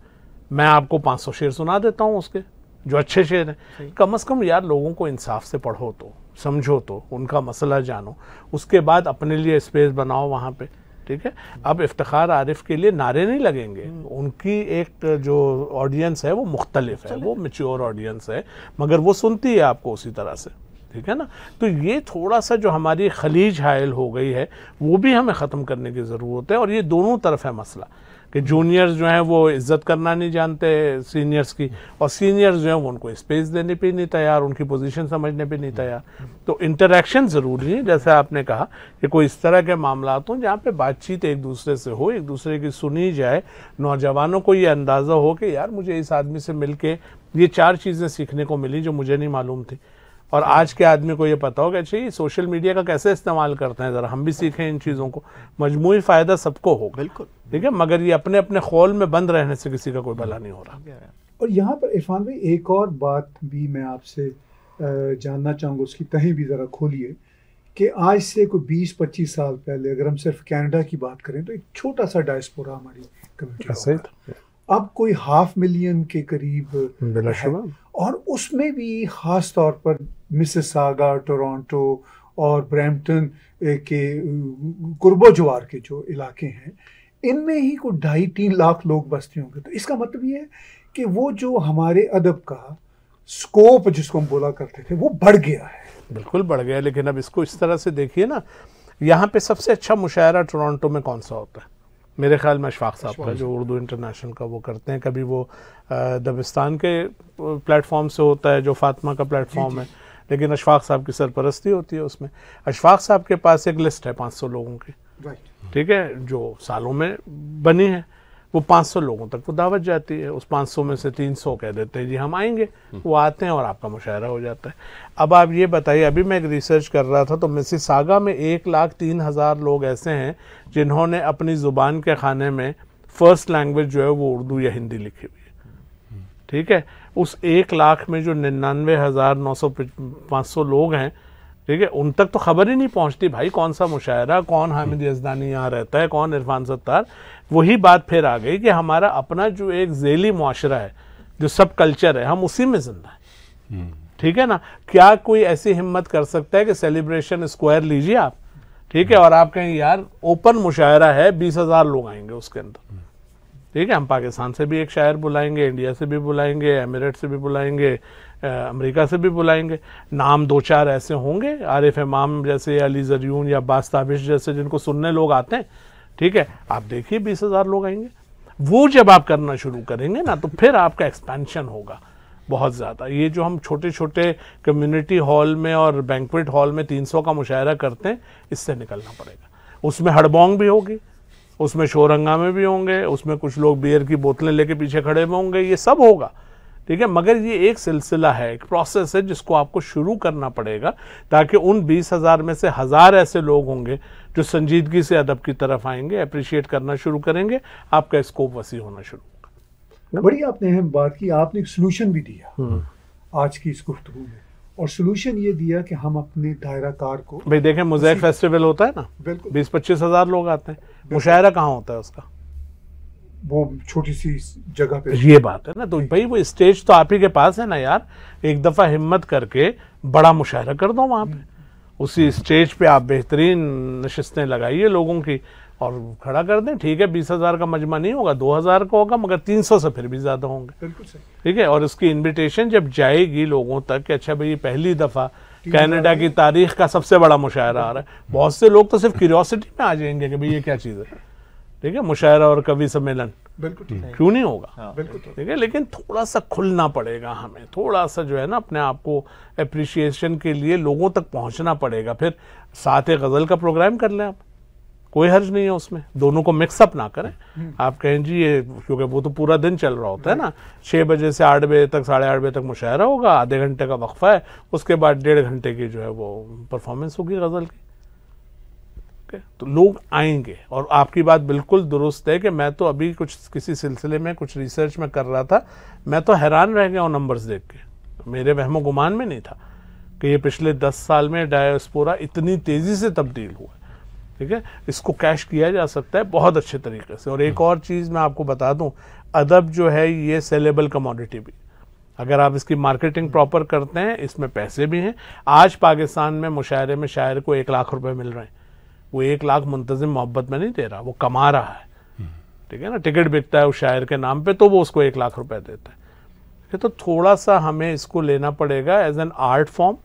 S2: मैं आपको 500 शेर सुना देता हूँ उसके। जो अच्छे शेर हैं। कम अज़ कम यार लोगों को इंसाफ से पढ़ो तो समझो तो उनका मसला जानो। उसके बाद अपने लिए स्पेस बनाओ वहाँ पे ठीक है? अब इफ्तार आरिफ के लिए नारे नहीं लगेंगे। हम्म। उनकी एक जो ऑडियंस है वो मुख्तलिफ़ है वो मेच्योर ऑडियंस है मगर वो सुनती है आपको उसी तरह से ठीक है ना? तो ये थोड़ा सा जो हमारी खलीज हायल हो गई है वो भी हमें ख़त्म करने की ज़रूरत है और ये दोनों तरफ़ है मसला। कि जूनियर्स जो हैं वो इज़्ज़त करना नहीं जानते सीनियर्स की। और सीनियर्स जो हैं वो उनको स्पेस देने पे नहीं तैयार, उनकी पोजीशन समझने पे नहीं तैयार। तो इंटरेक्शन ज़रूरी है, जैसे आपने कहा कि कोई इस तरह के मामला हो जहाँ पे बातचीत एक दूसरे से हो, एक दूसरे की सुनी जाए, नौजवानों को ये अंदाज़ा हो कि यार मुझे इस आदमी से मिल ये चार चीज़ें सीखने को मिली जो मुझे नहीं मालूम थी। और आज के आदमी को ये पता होगा अच्छा ये सोशल मीडिया का कैसे इस्तेमाल करते हैं? ज़रा हम भी सीखें इन चीज़ों को। मजमू फ़ायदा सबको हो बिल्कुल। ठीक है? मगर ये अपने अपने खोल में बंद रहने से किसी का कोई भला नहीं हो रहा।
S1: और यहाँ पर इरफान भाई एक और बात भी मैं आपसे जानना चाहूँगा उसकी तहें भी ज़रा खोलिए कि आज से कोई बीस पच्चीस साल पहले अगर हम सिर्फ़ कनाडा की बात करें तो एक छोटा सा डायस्पोरा हमारी कम्युनिटी अब कोई हाफ़ मिलियन के करीब और उसमें भी ख़ास तौर पर मिसिसागा टोरंटो और ब्रैम्पटन के कुर्बो जवार के जो इलाके हैं, इनमें ही को ढाई तीन लाख लोग बसते होंगे। तो इसका मतलब ये है कि वो जो हमारे अदब का स्कोप जिसको हम बोला करते थे, वो बढ़ गया है।
S2: बिल्कुल बढ़ गया लेकिन अब इसको इस तरह से देखिए ना, यहाँ पे सबसे अच्छा मुशायरा टोरंटो में कौन सा होता है? मेरे ख्याल में अशफाक साहब का जो उर्दू इंटरनेशनल का वो करते हैं। कभी वो दबिस्तान के प्लेटफॉर्म से होता है जो फातमा का प्लेटफॉर्म है। लेकिन अशफाक साहब की सरपरस्ती होती है उसमें। अशफाक साहब के पास एक लिस्ट है 500 लोगों की। ठीक है? जो सालों में बनी है। वो 500 लोगों तक वो दावत जाती है। उस 500 में से 300 कह देते हैं जी हम आएँगे। वो आते हैं और आपका मुशायरा हो जाता है। अब आप ये बताइए अभी मैं एक रिसर्च कर रहा था तो मिसिस सागा में एक लाख तीन हज़ार लोग ऐसे हैं जिन्होंने अपनी ज़ुबान के खाने में फ़र्स्ट लैंग्वेज जो है वो उर्दू या हिंदी लिखी हुई है। ठीक है? उस एक लाख में जो निन्यानवे हज़ार नौ सौ पाँच सौ लोग हैं ठीक है उन तक तो खबर ही नहीं पहुँचती भाई कौन सा मुशायरा? कौन हामिद यजदानी यहाँ रहता है? कौन इरफान सत्तार? वही बात फिर आ गई कि हमारा अपना जो एक जेली मुआशरा है जो सब कल्चर है हम उसी में ज़िंदा है। हम्म। ठीक है ना? क्या कोई ऐसी हिम्मत कर सकता है कि सेलिब्रेशन स्क्वायर लीजिए आप? ठीक है और आप कहें यार ओपन मुशायरा है बीस हज़ार लोग आएँगे उसके अंदर। ठीक है हम पाकिस्तान से भी एक शायर बुलाएँगे इंडिया से भी बुलाएँगे एमिरेट से भी बुलाएँगे अमेरिका से भी बुलाएँगे। नाम दो चार ऐसे होंगे आरिफ इमाम जैसे अली जरियून या बास्ताबिश जैसे जिनको सुनने लोग आते हैं ठीक है? आप देखिए, बीस हज़ार लोग आएँगे। वो जब आप करना शुरू करेंगे ना तो फिर आपका एक्सपेंशन होगा बहुत ज़्यादा। ये जो हम छोटे छोटे कम्युनिटी हॉल में और बैंकवेट हॉल में 300 का मुशायरा करते हैं, इससे निकलना पड़ेगा। उसमें हड़बोंग भी होगी, उसमें शोरंगा में भी होंगे, उसमें कुछ लोग बियर की बोतलें लेके पीछे खड़े हुए होंगे, ये सब होगा। ठीक है मगर ये एक सिलसिला है एक प्रोसेस है जिसको आपको शुरू करना पड़ेगा ताकि उन बीस हज़ार में से हज़ार ऐसे लोग होंगे जो संजीदगी से अदब की तरफ़ आएँगे अप्रिशिएट करना शुरू करेंगे आपका स्कोप वसी होना शुरू होगा।
S1: बड़ी आपने अहम बात की आपने एक सोल्यूशन भी दिया हम्म। आज की इस गुफ्तु में। और सोल्यूशन ये दिया कि हम अपने दायरा कार को
S2: भाई देखें मुजैक फेस्टिवल होता है ना बिल्कुल। बीस पच्चीस हज़ार लोग आते हैं। मुशायरा कहाँ होता है उसका?
S1: वो छोटी सी जगह पे
S2: ये बात है ना तो भाई वो स्टेज तो आप ही के पास है ना यार। एक दफ़ा हिम्मत करके बड़ा मुशायरा कर दो वहाँ पे। उसी स्टेज पे आप बेहतरीन नशस्तें लगाइए लोगों की और खड़ा कर दें। ठीक है बीस हज़ार का मजमा नहीं होगा दो हज़ार का होगा मगर तीन सौ से फिर भी ज़्यादा होंगे। बिल्कुल ठीक है और उसकी इनविटेशन जब जाएगी लोगों तक कि अच्छा भाई पहली दफ़ा कनाडा की तारीख का सबसे बड़ा मुशायरा आ रहा है। बहुत से लोग तो सिर्फ़ क्यूरियोसिटी में आ जाएँगे कि भाई ये क्या चीज़ है। ठीक है मुशायरा और कवि सम्मेलन। बिल्कुल ठीक क्यों नहीं होगा? हाँ, बिल्कुल ठीक है। लेकिन थोड़ा सा खुलना पड़ेगा हमें थोड़ा सा जो है ना अपने आप को अप्रिसिएशन के लिए लोगों तक पहुँचना पड़ेगा। फिर साथ गज़ल का प्रोग्राम कर लें आप। कोई हर्ज नहीं है उसमें। दोनों को मिक्सअप ना करें। हम्म। आप कहें जी ये क्योंकि वो तो पूरा दिन चल रहा होता है ना। छः बजे से आठ बजे तक साढ़े आठ बजे तक मुशायरा होगा आधे घंटे का वक्फा है उसके बाद डेढ़ घंटे की जो है वो परफॉर्मेंस होगी गज़ल की। तो लोग आएँगे। और आपकी बात बिल्कुल दुरुस्त है कि मैं तो अभी कुछ किसी सिलसिले में कुछ रिसर्च में कर रहा था। मैं तो हैरान रह गया हूँ नंबर्स देख के। मेरे वहमो गुमान में नहीं था कि ये पिछले दस साल में डायोस्पोरा इतनी तेज़ी से तब्दील हुआ ठीक है? इसको कैश किया जा सकता है बहुत अच्छे तरीके से। और एक और चीज़ मैं आपको बता दूँ अदब जो है ये सेलेबल कमोडिटी भी। अगर आप इसकी मार्केटिंग प्रॉपर करते हैं इसमें पैसे भी हैं। आज पाकिस्तान में मुशायरे में शायर को एक लाख रुपए मिल रहे हैं। वो एक लाख मुंतजिम मोहब्बत में नहीं दे रहा, वो कमा रहा है। ठीक है ना? टिकट बिकता है उस शायर के नाम पे तो वो उसको एक लाख रुपए देता है। तो थोड़ा सा हमें इसको लेना पड़ेगा एज एन आर्ट फॉर्म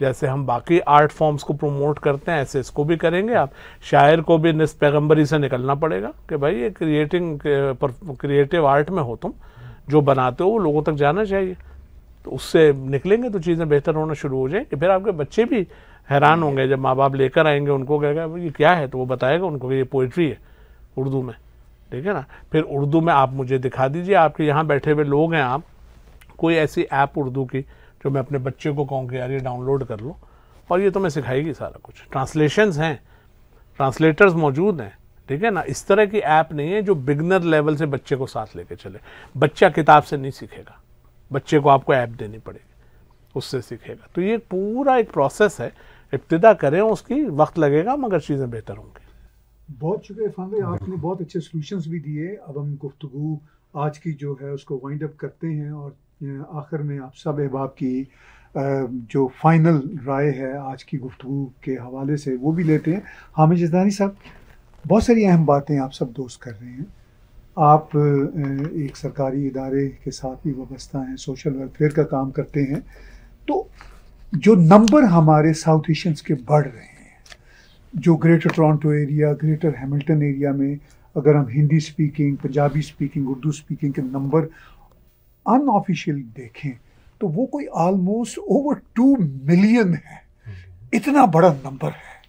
S2: जैसे हम बाकी आर्ट फॉर्म्स को प्रमोट करते हैं, ऐसे इसको भी करेंगे आप। शायर को भी निस पैगम्बरी से निकलना पड़ेगा कि भाई, ये क्रिएटिंग क्रिएटिव आर्ट में हो तुम, जो बनाते हो वो लोगों तक जाना चाहिए। तो उससे निकलेंगे तो चीज़ें बेहतर होना शुरू हो जाएँगी। फिर आपके बच्चे भी हैरान होंगे जब माँ बाप लेकर आएँगे उनको कहेगा ये क्या है? तो वो बताएगा उनको कि ये पोइट्री है उर्दू में। ठीक है ना? फिर उर्दू में आप मुझे दिखा दीजिए आपके यहाँ बैठे हुए लोग हैं आप। कोई ऐसी ऐप उर्दू की जो मैं अपने बच्चे को कहूँ कि यार ये डाउनलोड कर लो और ये तो मैं सिखाएगी सारा कुछ। ट्रांसलेशंस हैं ट्रांसलेटर्स मौजूद हैं ठीक है ना? इस तरह की ऐप नहीं है जो बिगनर लेवल से बच्चे को साथ लेके चले। बच्चा किताब से नहीं सीखेगा। बच्चे को आपको ऐप देनी पड़ेगी उससे सीखेगा। तो ये पूरा एक प्रोसेस है इब्तदा करें, उसकी वक्त लगेगा, मगर चीज़ें बेहतर होंगी।
S1: बहुत शुक्रिया इरफान भाई, आपने बहुत अच्छे सोल्यूशन भी दिए। अब हम गुफ्तु आज की जो है, उसको वाइंड अप करते हैं और आखिर में आप सब अहबाब की जो फाइनल राय है आज की गुफ्तु के हवाले से, वो भी लेते हैं। हामिद जदानी साहब, बहुत सारी अहम बातें आप सब दोस्त कर रहे हैं। आप एक सरकारी इदारे के साथ भी वाबस्ता हैं सोशल वेलफेयर का काम करते हैं। तो जो नंबर हमारे साउथ एशियंस के बढ़ रहे हैं जो greater Toronto area greater Hamilton area में अगर हम Hindi speaking Punjabi speaking Urdu speaking के नंबर अनऑफिशियल देखें तो वो कोई ऑलमोस्ट ओवर टू मिलियन है। इतना बड़ा नंबर है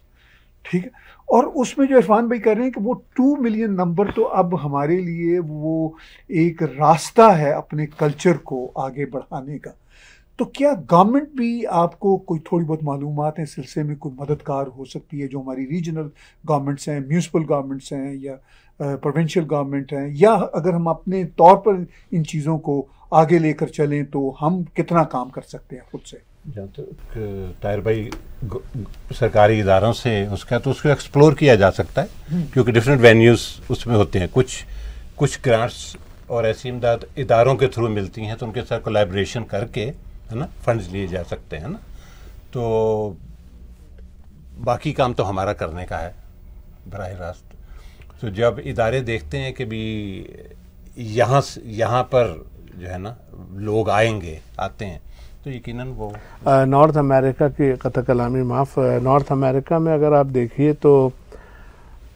S1: ठीक है? और उसमें जो इरफान भाई कह रहे हैं कि वो टू मिलियन नंबर तो अब हमारे लिए वो एक रास्ता है अपने कल्चर को आगे बढ़ाने का। तो क्या गवर्नमेंट भी आपको कोई थोड़ी बहुत मालूम है सिलसिले में कोई मददगार हो सकती है जो हमारी रीजनल गवर्नमेंट्स हैं म्यूनसिपल गवर्नमेंट्स हैं या प्रोविंशियल गवर्नमेंट हैं? या अगर हम अपने तौर पर इन चीज़ों को आगे लेकर चलें तो हम कितना काम कर सकते हैं खुद से?
S3: जहाँ तक टायर भाई सरकारी इदारों से उसका तो उसको एक्सप्लोर किया जा सकता है हम्म। क्योंकि डिफरेंट वेन्यूज़ उसमें होते हैं। कुछ कुछ ग्रांट्स और ऐसी इमदाद इदारों के थ्रू मिलती हैं तो उनके साथ कोलेब्रेशन करके है ना? फंड्स लिए जा सकते हैं ना? तो बाकी काम तो हमारा करने का है बरह रास्त। तो जब इदारे देखते हैं कि भी यहाँ यहाँ पर जो है ना लोग आएँगे आते हैं तो यकीनन वो
S2: नॉर्थ अमेरिका की कथ कलामी माफ़ नॉर्थ अमेरिका में अगर आप देखिए तो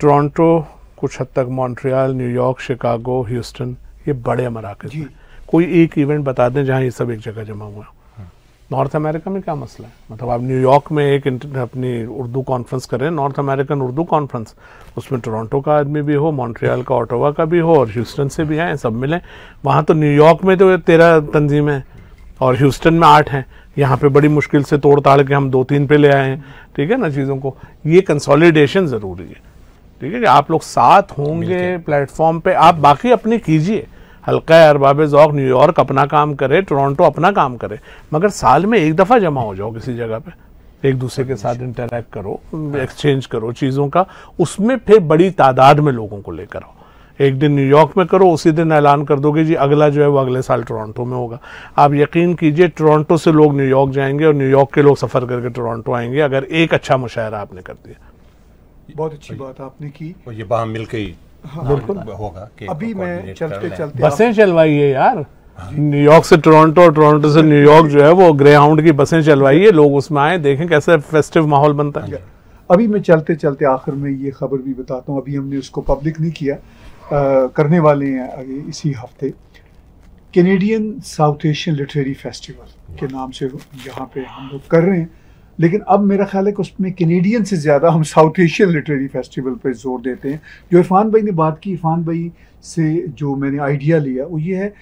S2: टोरंटो कुछ हद तक मॉन्ट्रियल न्यूयॉर्क शिकागो ह्यूस्टन ये बड़े मराकज हैं। कोई एक इवेंट बता दें जहाँ ये सब एक जगह जमा हुआ है। नॉर्थ अमेरिका में क्या मसला है? मतलब आप न्यूयॉर्क में एक अपनी उर्दू कॉन्फ्रेंस करें नॉर्थ अमेरिकन उर्दू कॉन्फ्रेंस उसमें टोरंटो का आदमी भी हो मॉन्ट्रियल का ऑटोवा का भी हो और ह्यूस्टन से भी आए सब मिलें। वहाँ तो न्यूयॉर्क में तो तेरह तंजीमें हैं और ह्यूस्टन में आठ हैं। यहाँ पे बड़ी मुश्किल से तोड़ ताड़ के हम दो तीन पे ले आए हैं ठीक है ना चीज़ों को। ये कंसोलिडेशन ज़रूरी है ठीक है आप लोग साथ होंगे प्लेटफॉर्म पे। आप बाकी अपनी कीजिए। हल्का अरबाब ज़ौक न्यूयॉर्क अपना काम करे टोरंटो अपना काम करे मगर साल में एक दफ़ा जमा हो जाओ किसी जगह पे। एक दूसरे के साथ इंटरेक्ट करो एक्सचेंज करो चीज़ों का उसमें फिर बड़ी तादाद में लोगों को लेकर आओ। एक दिन न्यूयॉर्क में करो उसी दिन ऐलान कर दोगे जी अगला जो है वो अगले साल टोरंटो में होगा। आप यकीन कीजिए टोरंटो से लोग न्यूयॉर्क जाएँगे और न्यूयॉर्क के लोग सफ़र करके टोरंटो आएँगे अगर एक अच्छा मुशायरा आपने कर दिया।
S1: बहुत अच्छी बात आपने की।
S3: और ये वहाँ मिल के ही
S1: हाँ, बिल्कुल। होगा अभी मैं चलते चलते
S2: बसें चलवाइए यार। न्यूयॉर्क से टोरंटो और टोरंटो से न्यूयॉर्क जो है वो ग्रे हाउंड की बसें चलवाइए लोग उसमें आए देखें कैसे फेस्टिव माहौल बनता है।
S1: अभी मैं चलते चलते आखिर में ये खबर भी बताता हूँ। अभी हमने उसको पब्लिक नहीं किया। करने वाले हैं आगे इसी हफ़्ते। Canadian south Asian literary festival के नाम से यहाँ पे हम लोग कर रहे हैं। लेकिन अब मेरा ख्याल है कि उसमें कैनेडियन से ज़्यादा हम साउथ एशियन लिटरेरी फेस्टिवल पर ज़ोर देते हैं। जो इरफान भाई ने बात की इरफान भाई से जो मैंने आइडिया लिया वो ये है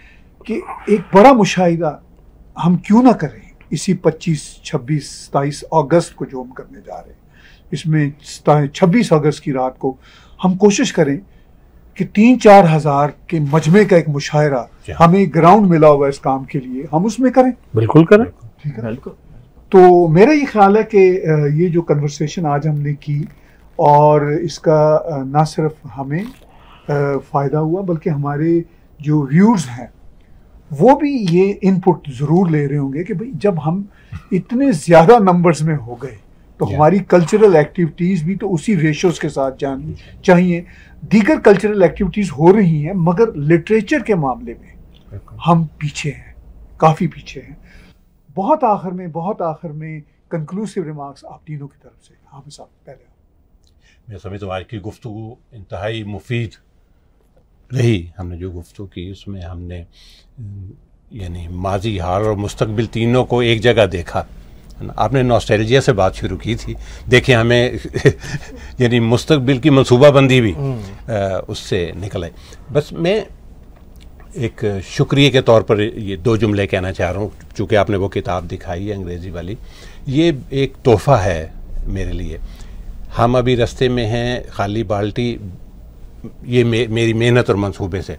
S1: कि एक बड़ा मुशाहिदा हम क्यों ना करें इसी 25, 26, 27 अगस्त को जो हम करने जा रहे हैं। इसमें 26 अगस्त की रात को हम कोशिश करें कि तीन चार हज़ार के मजमे का एक मुशायरा हमें ग्राउंड मिला हुआ इस काम के लिए हम उसमें करें।
S2: बिल्कुल करें।
S1: ठीक है? बिल्कुल। तो मेरा ये ख्याल है कि ये जो कन्वर्सेशन आज हमने की और इसका ना सिर्फ़ हमें फ़ायदा हुआ बल्कि हमारे जो व्यूज़ हैं वो भी ये इनपुट ज़रूर ले रहे होंगे कि भाई जब हम इतने ज़्यादा नंबर्स में हो गए तो हमारी कल्चरल एक्टिविटीज़ भी तो उसी रेशोज़ के साथ जानी चाहिए। दीगर कल्चरल एक्टिविटीज़ हो रही हैं मगर लिटरेचर के मामले में हम पीछे हैं काफ़ी पीछे हैं। बहुत आखिर में बहुत आखिर में कंक्लूसिव रिमार्क्स आप तीनों की तरफ़ से हाँ साहब पहले
S3: मैं समझता हूँ आज की गुफ्तु इंतहाई मुफीद रही हमने जो गुफ्तु की उसमें हमने यानी माजी हाल और मुस्तकबिल तीनों को एक जगह देखा। आपने नॉस्टैल्जिया से बात शुरू की थी। देखिए हमें (laughs) यानी मुस्तकबिल की मनसूबाबंदी भी हम्म। आ, उससे निकले बस मैं एक शुक्रिया के तौर पर ये दो जुमले कहना चाह रहा हूँ चूँकि आपने वो किताब दिखाई है अंग्रेज़ी वाली। ये एक तोहफ़ा है मेरे लिए। हम अभी रस्ते में हैं खाली बाल्टी ये मे, मेरी मेहनत और मंसूबे से।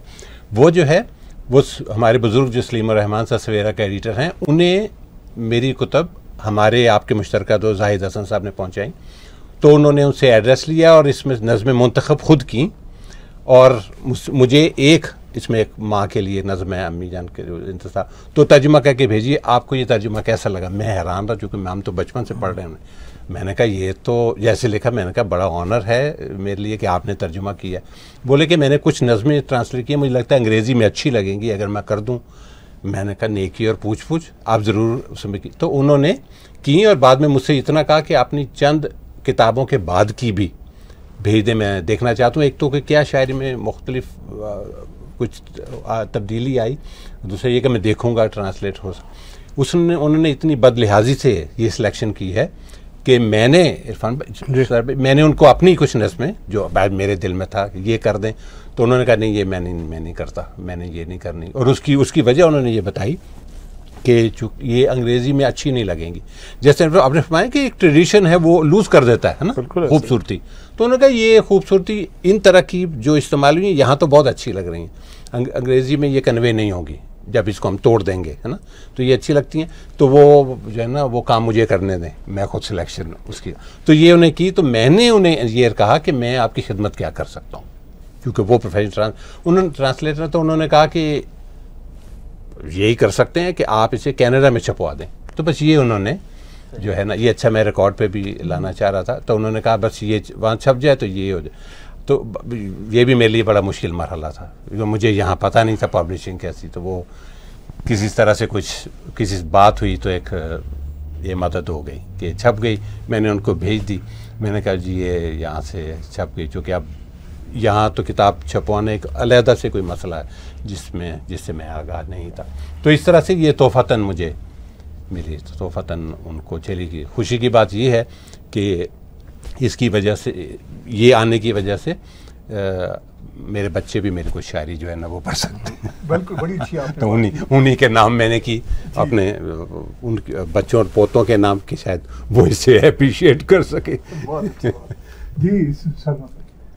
S3: वो जो है वो हमारे बुज़ुर्ग जो सलीम रहमान सा सवेरा के एडिटर हैं उन्हें मेरी कुतब हमारे आपके मुश्तरक दो जाहिद हसन साहब ने पहुँचाई। तो उन्होंने उनसे एड्रेस लिया और इसमें नज़में मंतखब खुद की और मुझे एक इसमें एक माँ के लिए नज़म है अम्मी जान के इंतज़ार तो तर्जुमा कह के भेजिए, आपको ये तर्जुमा कैसा लगा? मैं हैरान रहा चूँकि मैम तो बचपन से पढ़ रहे हैं मैंने कहा, ये तो जैसे लिखा, मैंने कहा, बड़ा ऑनर है मेरे लिए कि आपने तर्जुमा किया। बोले कि मैंने कुछ नज़में ट्रांसलेट किए मुझे लगता है अंग्रेज़ी में अच्छी लगेंगी, अगर मैं कर दूँ। मैंने कहा, नेकी और पूछ पूछ आप ज़रूर उसमें की तो उन्होंने की और बाद में मुझसे इतना कहा कि अपनी चंद किताबों के बाद की भी भेज दें। मैं देखना चाहता हूँ, एक तो कि क्या शायरी में मुख्तलिफ़ कुछ तब्दीली आई। दूसरा ये कि मैं देखूँगा ट्रांसलेट हो उसने उन्होंने इतनी बदलिहाजी से ये सिलेक्शन की है कि मैंने इरफान भाई सर मैंने उनको अपनी क्वेश्चनस में जो बात मेरे दिल में था ये कर दें। तो उन्होंने कहा नहीं ये मैं नहीं मैं नहीं करता मैंने ये नहीं करनी। और उसकी उसकी वजह उन्होंने ये बताई कि चूँकि ये अंग्रेज़ी में अच्छी नहीं लगेंगी। जैसे आपने फरमाया कि एक ट्रेडिशन है वो लूज़ कर देता है ना? खूबसूरती। तो उन्होंने कहा ये खूबसूरती इन तरह की जो इस्तेमाल हुई यहाँ तो बहुत अच्छी लग रही हैं। अंग, अंग्रेज़ी में ये कन्वे नहीं होगी जब इसको हम तोड़ देंगे है ना? तो ये अच्छी लगती हैं। तो वो जो है ना वो काम मुझे करने दें मैं खुद सिलेक्शन उसकी। तो ये उन्हें की तो मैंने उन्हें ये कहा कि मैं आपकी खिदमत क्या कर सकता हूँ? क्योंकि वो प्रोफेशनल ट्रांस उन्होंने ट्रांसलेटर तो उन्होंने कहा कि यही कर सकते हैं कि आप इसे कैनेडा में छपवा दें। तो बस ये उन्होंने जो है ना, ये अच्छा मैं रिकॉर्ड पे भी लाना चाह रहा था। तो उन्होंने कहा, बस ये वहाँ छप जाए तो ये हो जाए। तो ये भी मेरे लिए बड़ा मुश्किल मरहला था। जो मुझे यहाँ पता नहीं था पब्लिशिंग कैसी। तो वो किसी तरह से कुछ, किसी बात हुई तो एक, ये मदद हो गई कि छप गई। मैंने उनको भेज दी। मैंने कहा, जी, ये यहाँ से छप गई। चूँकि अब यहाँ तो किताब छपवाने एक अलहदा से कोई मसला है, जिसमें, जिससे मैं आगाह नहीं था। तो इस तरह से ये तोहफ़तन मुझे मिली। तो तोहफ़तन उनको चली गई। खुशी की बात ये है कि इसकी वजह से ये आने की वजह से अ, मेरे बच्चे भी मेरे को शायरी जो है ना वो पढ़ सकते हैं।
S1: बिल्कुल बड़ी अच्छी आपने
S3: तो उन्हीं उन्हीं के नाम मैंने की अपने उन बच्चों और पोतों के नाम की शायद वो इसे अप्रिशिएट कर सके।
S1: अच्छी। जी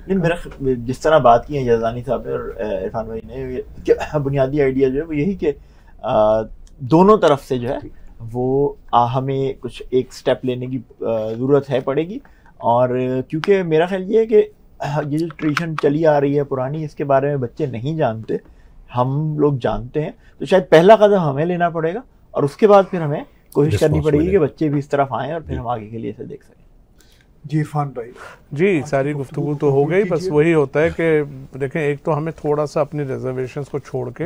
S4: नहीं मेरा जिस तरह बात की है जजानी साहब ने और इरफान भाई ने बुनियादी आइडिया जो है वो यही कि दोनों तरफ़ से जो है वो आ, हमें कुछ एक स्टेप लेने की ज़रूरत है पड़ेगी। और क्योंकि मेरा ख्याल ये है कि ये जो ट्रेडिशन चली आ रही है पुरानी इसके बारे में बच्चे नहीं जानते। हम लोग जानते हैं। तो शायद पहला कदम हमें लेना पड़ेगा और उसके बाद फिर हमें कोशिश करनी पड़ेगी कि बच्चे भी इस तरफ़ आएँ और फिर हम आगे के लिए इसे देख सकें।
S1: जी फान भाई।
S2: जी सारी गुफ्तु तो हो गई बस वही होता है कि देखें एक तो हमें थोड़ा सा अपनी रिजर्वेशंस को छोड़ के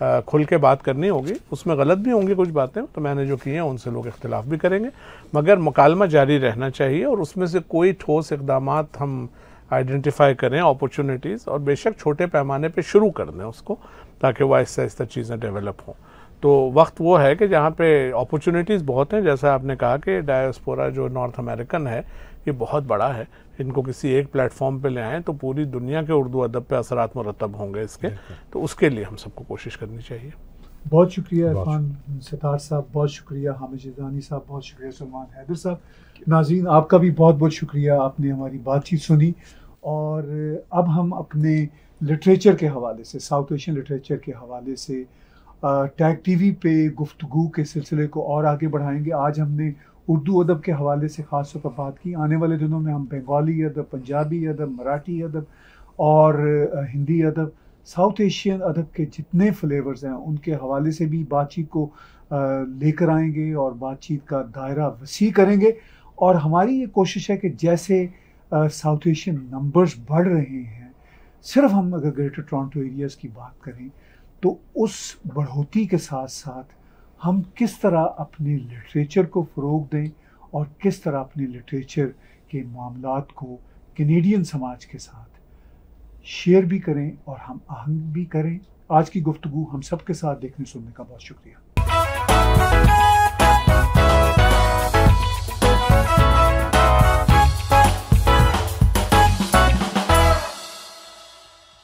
S2: अ, खुल के बात करनी होगी। उसमें गलत भी होंगी कुछ बातें तो मैंने जो की हैं उनसे लोग इख्तलाफ भी करेंगे। मगर मुकालमा जारी रहना चाहिए और उसमें से कोई ठोस इकदाम हम आइडेंटिफाई करें अपॉर्चुनिटीज़ और बेशक छोटे पैमाने पे शुरू कर दें उसको ताकि वह आहिस्ता आहिस्ता चीज़ें डेवलप हों। तो वक्त वो है कि जहाँ पे अपॉर्चुनिटीज़ बहुत हैं जैसा आपने कहा कि डायस्पोरा जो नॉर्थ अमेरिकन है ये बहुत बड़ा है। इनको किसी एक प्लेटफॉर्म पे ले आएँ तो पूरी दुनिया के उर्दू अदब पे असरात मुरतब होंगे इसके। तो उसके लिए हम सबको कोशिश करनी चाहिए।
S1: बहुत शुक्रिया इरफान सितार साहब बहुत शुक्रिया हामिद जिदानी साहब बहुत शुक्रिया सलमान हैदर साहब। नाजीन आपका भी बहुत बहुत शुक्रिया आपने हमारी बातचीत सुनी। और अब हम अपने लिटरेचर के हवाले से साउथ एशियन लिटरेचर के हवाले से टैग टीवी पे गुफ्तगू के सिलसिले को और आगे बढ़ाएँगे। आज हमने उर्दू अदब के हवाले से ख़ास तौर पर बात की, आने वाले दिनों में हम बंगाली अदब, पंजाबी अदब, मराठी अदब और हिंदी अदब, साउथ एशियन अदब के जितने फ्लेवर्स हैं, उनके हवाले से भी बातचीत को लेकर आएँगे और बातचीत का दायरा वसी करेंगे। और हमारी ये कोशिश है कि जैसे साउथ एशियन नंबर्स बढ़ रहे हैं, सिर्फ़ हम अगर ग्रेटर टोरंटो एरियाज़ की बात करें तो उस बढ़ोतरी के साथ साथ हम किस तरह अपने लिटरेचर को फ़रोग दें और किस तरह अपने लिटरेचर के मामलों को कैनेडियन समाज के साथ शेयर भी करें और हम आहंग भी करें। आज की गुफ्तु हम सब के साथ देखने सुनने का बहुत शुक्रिया।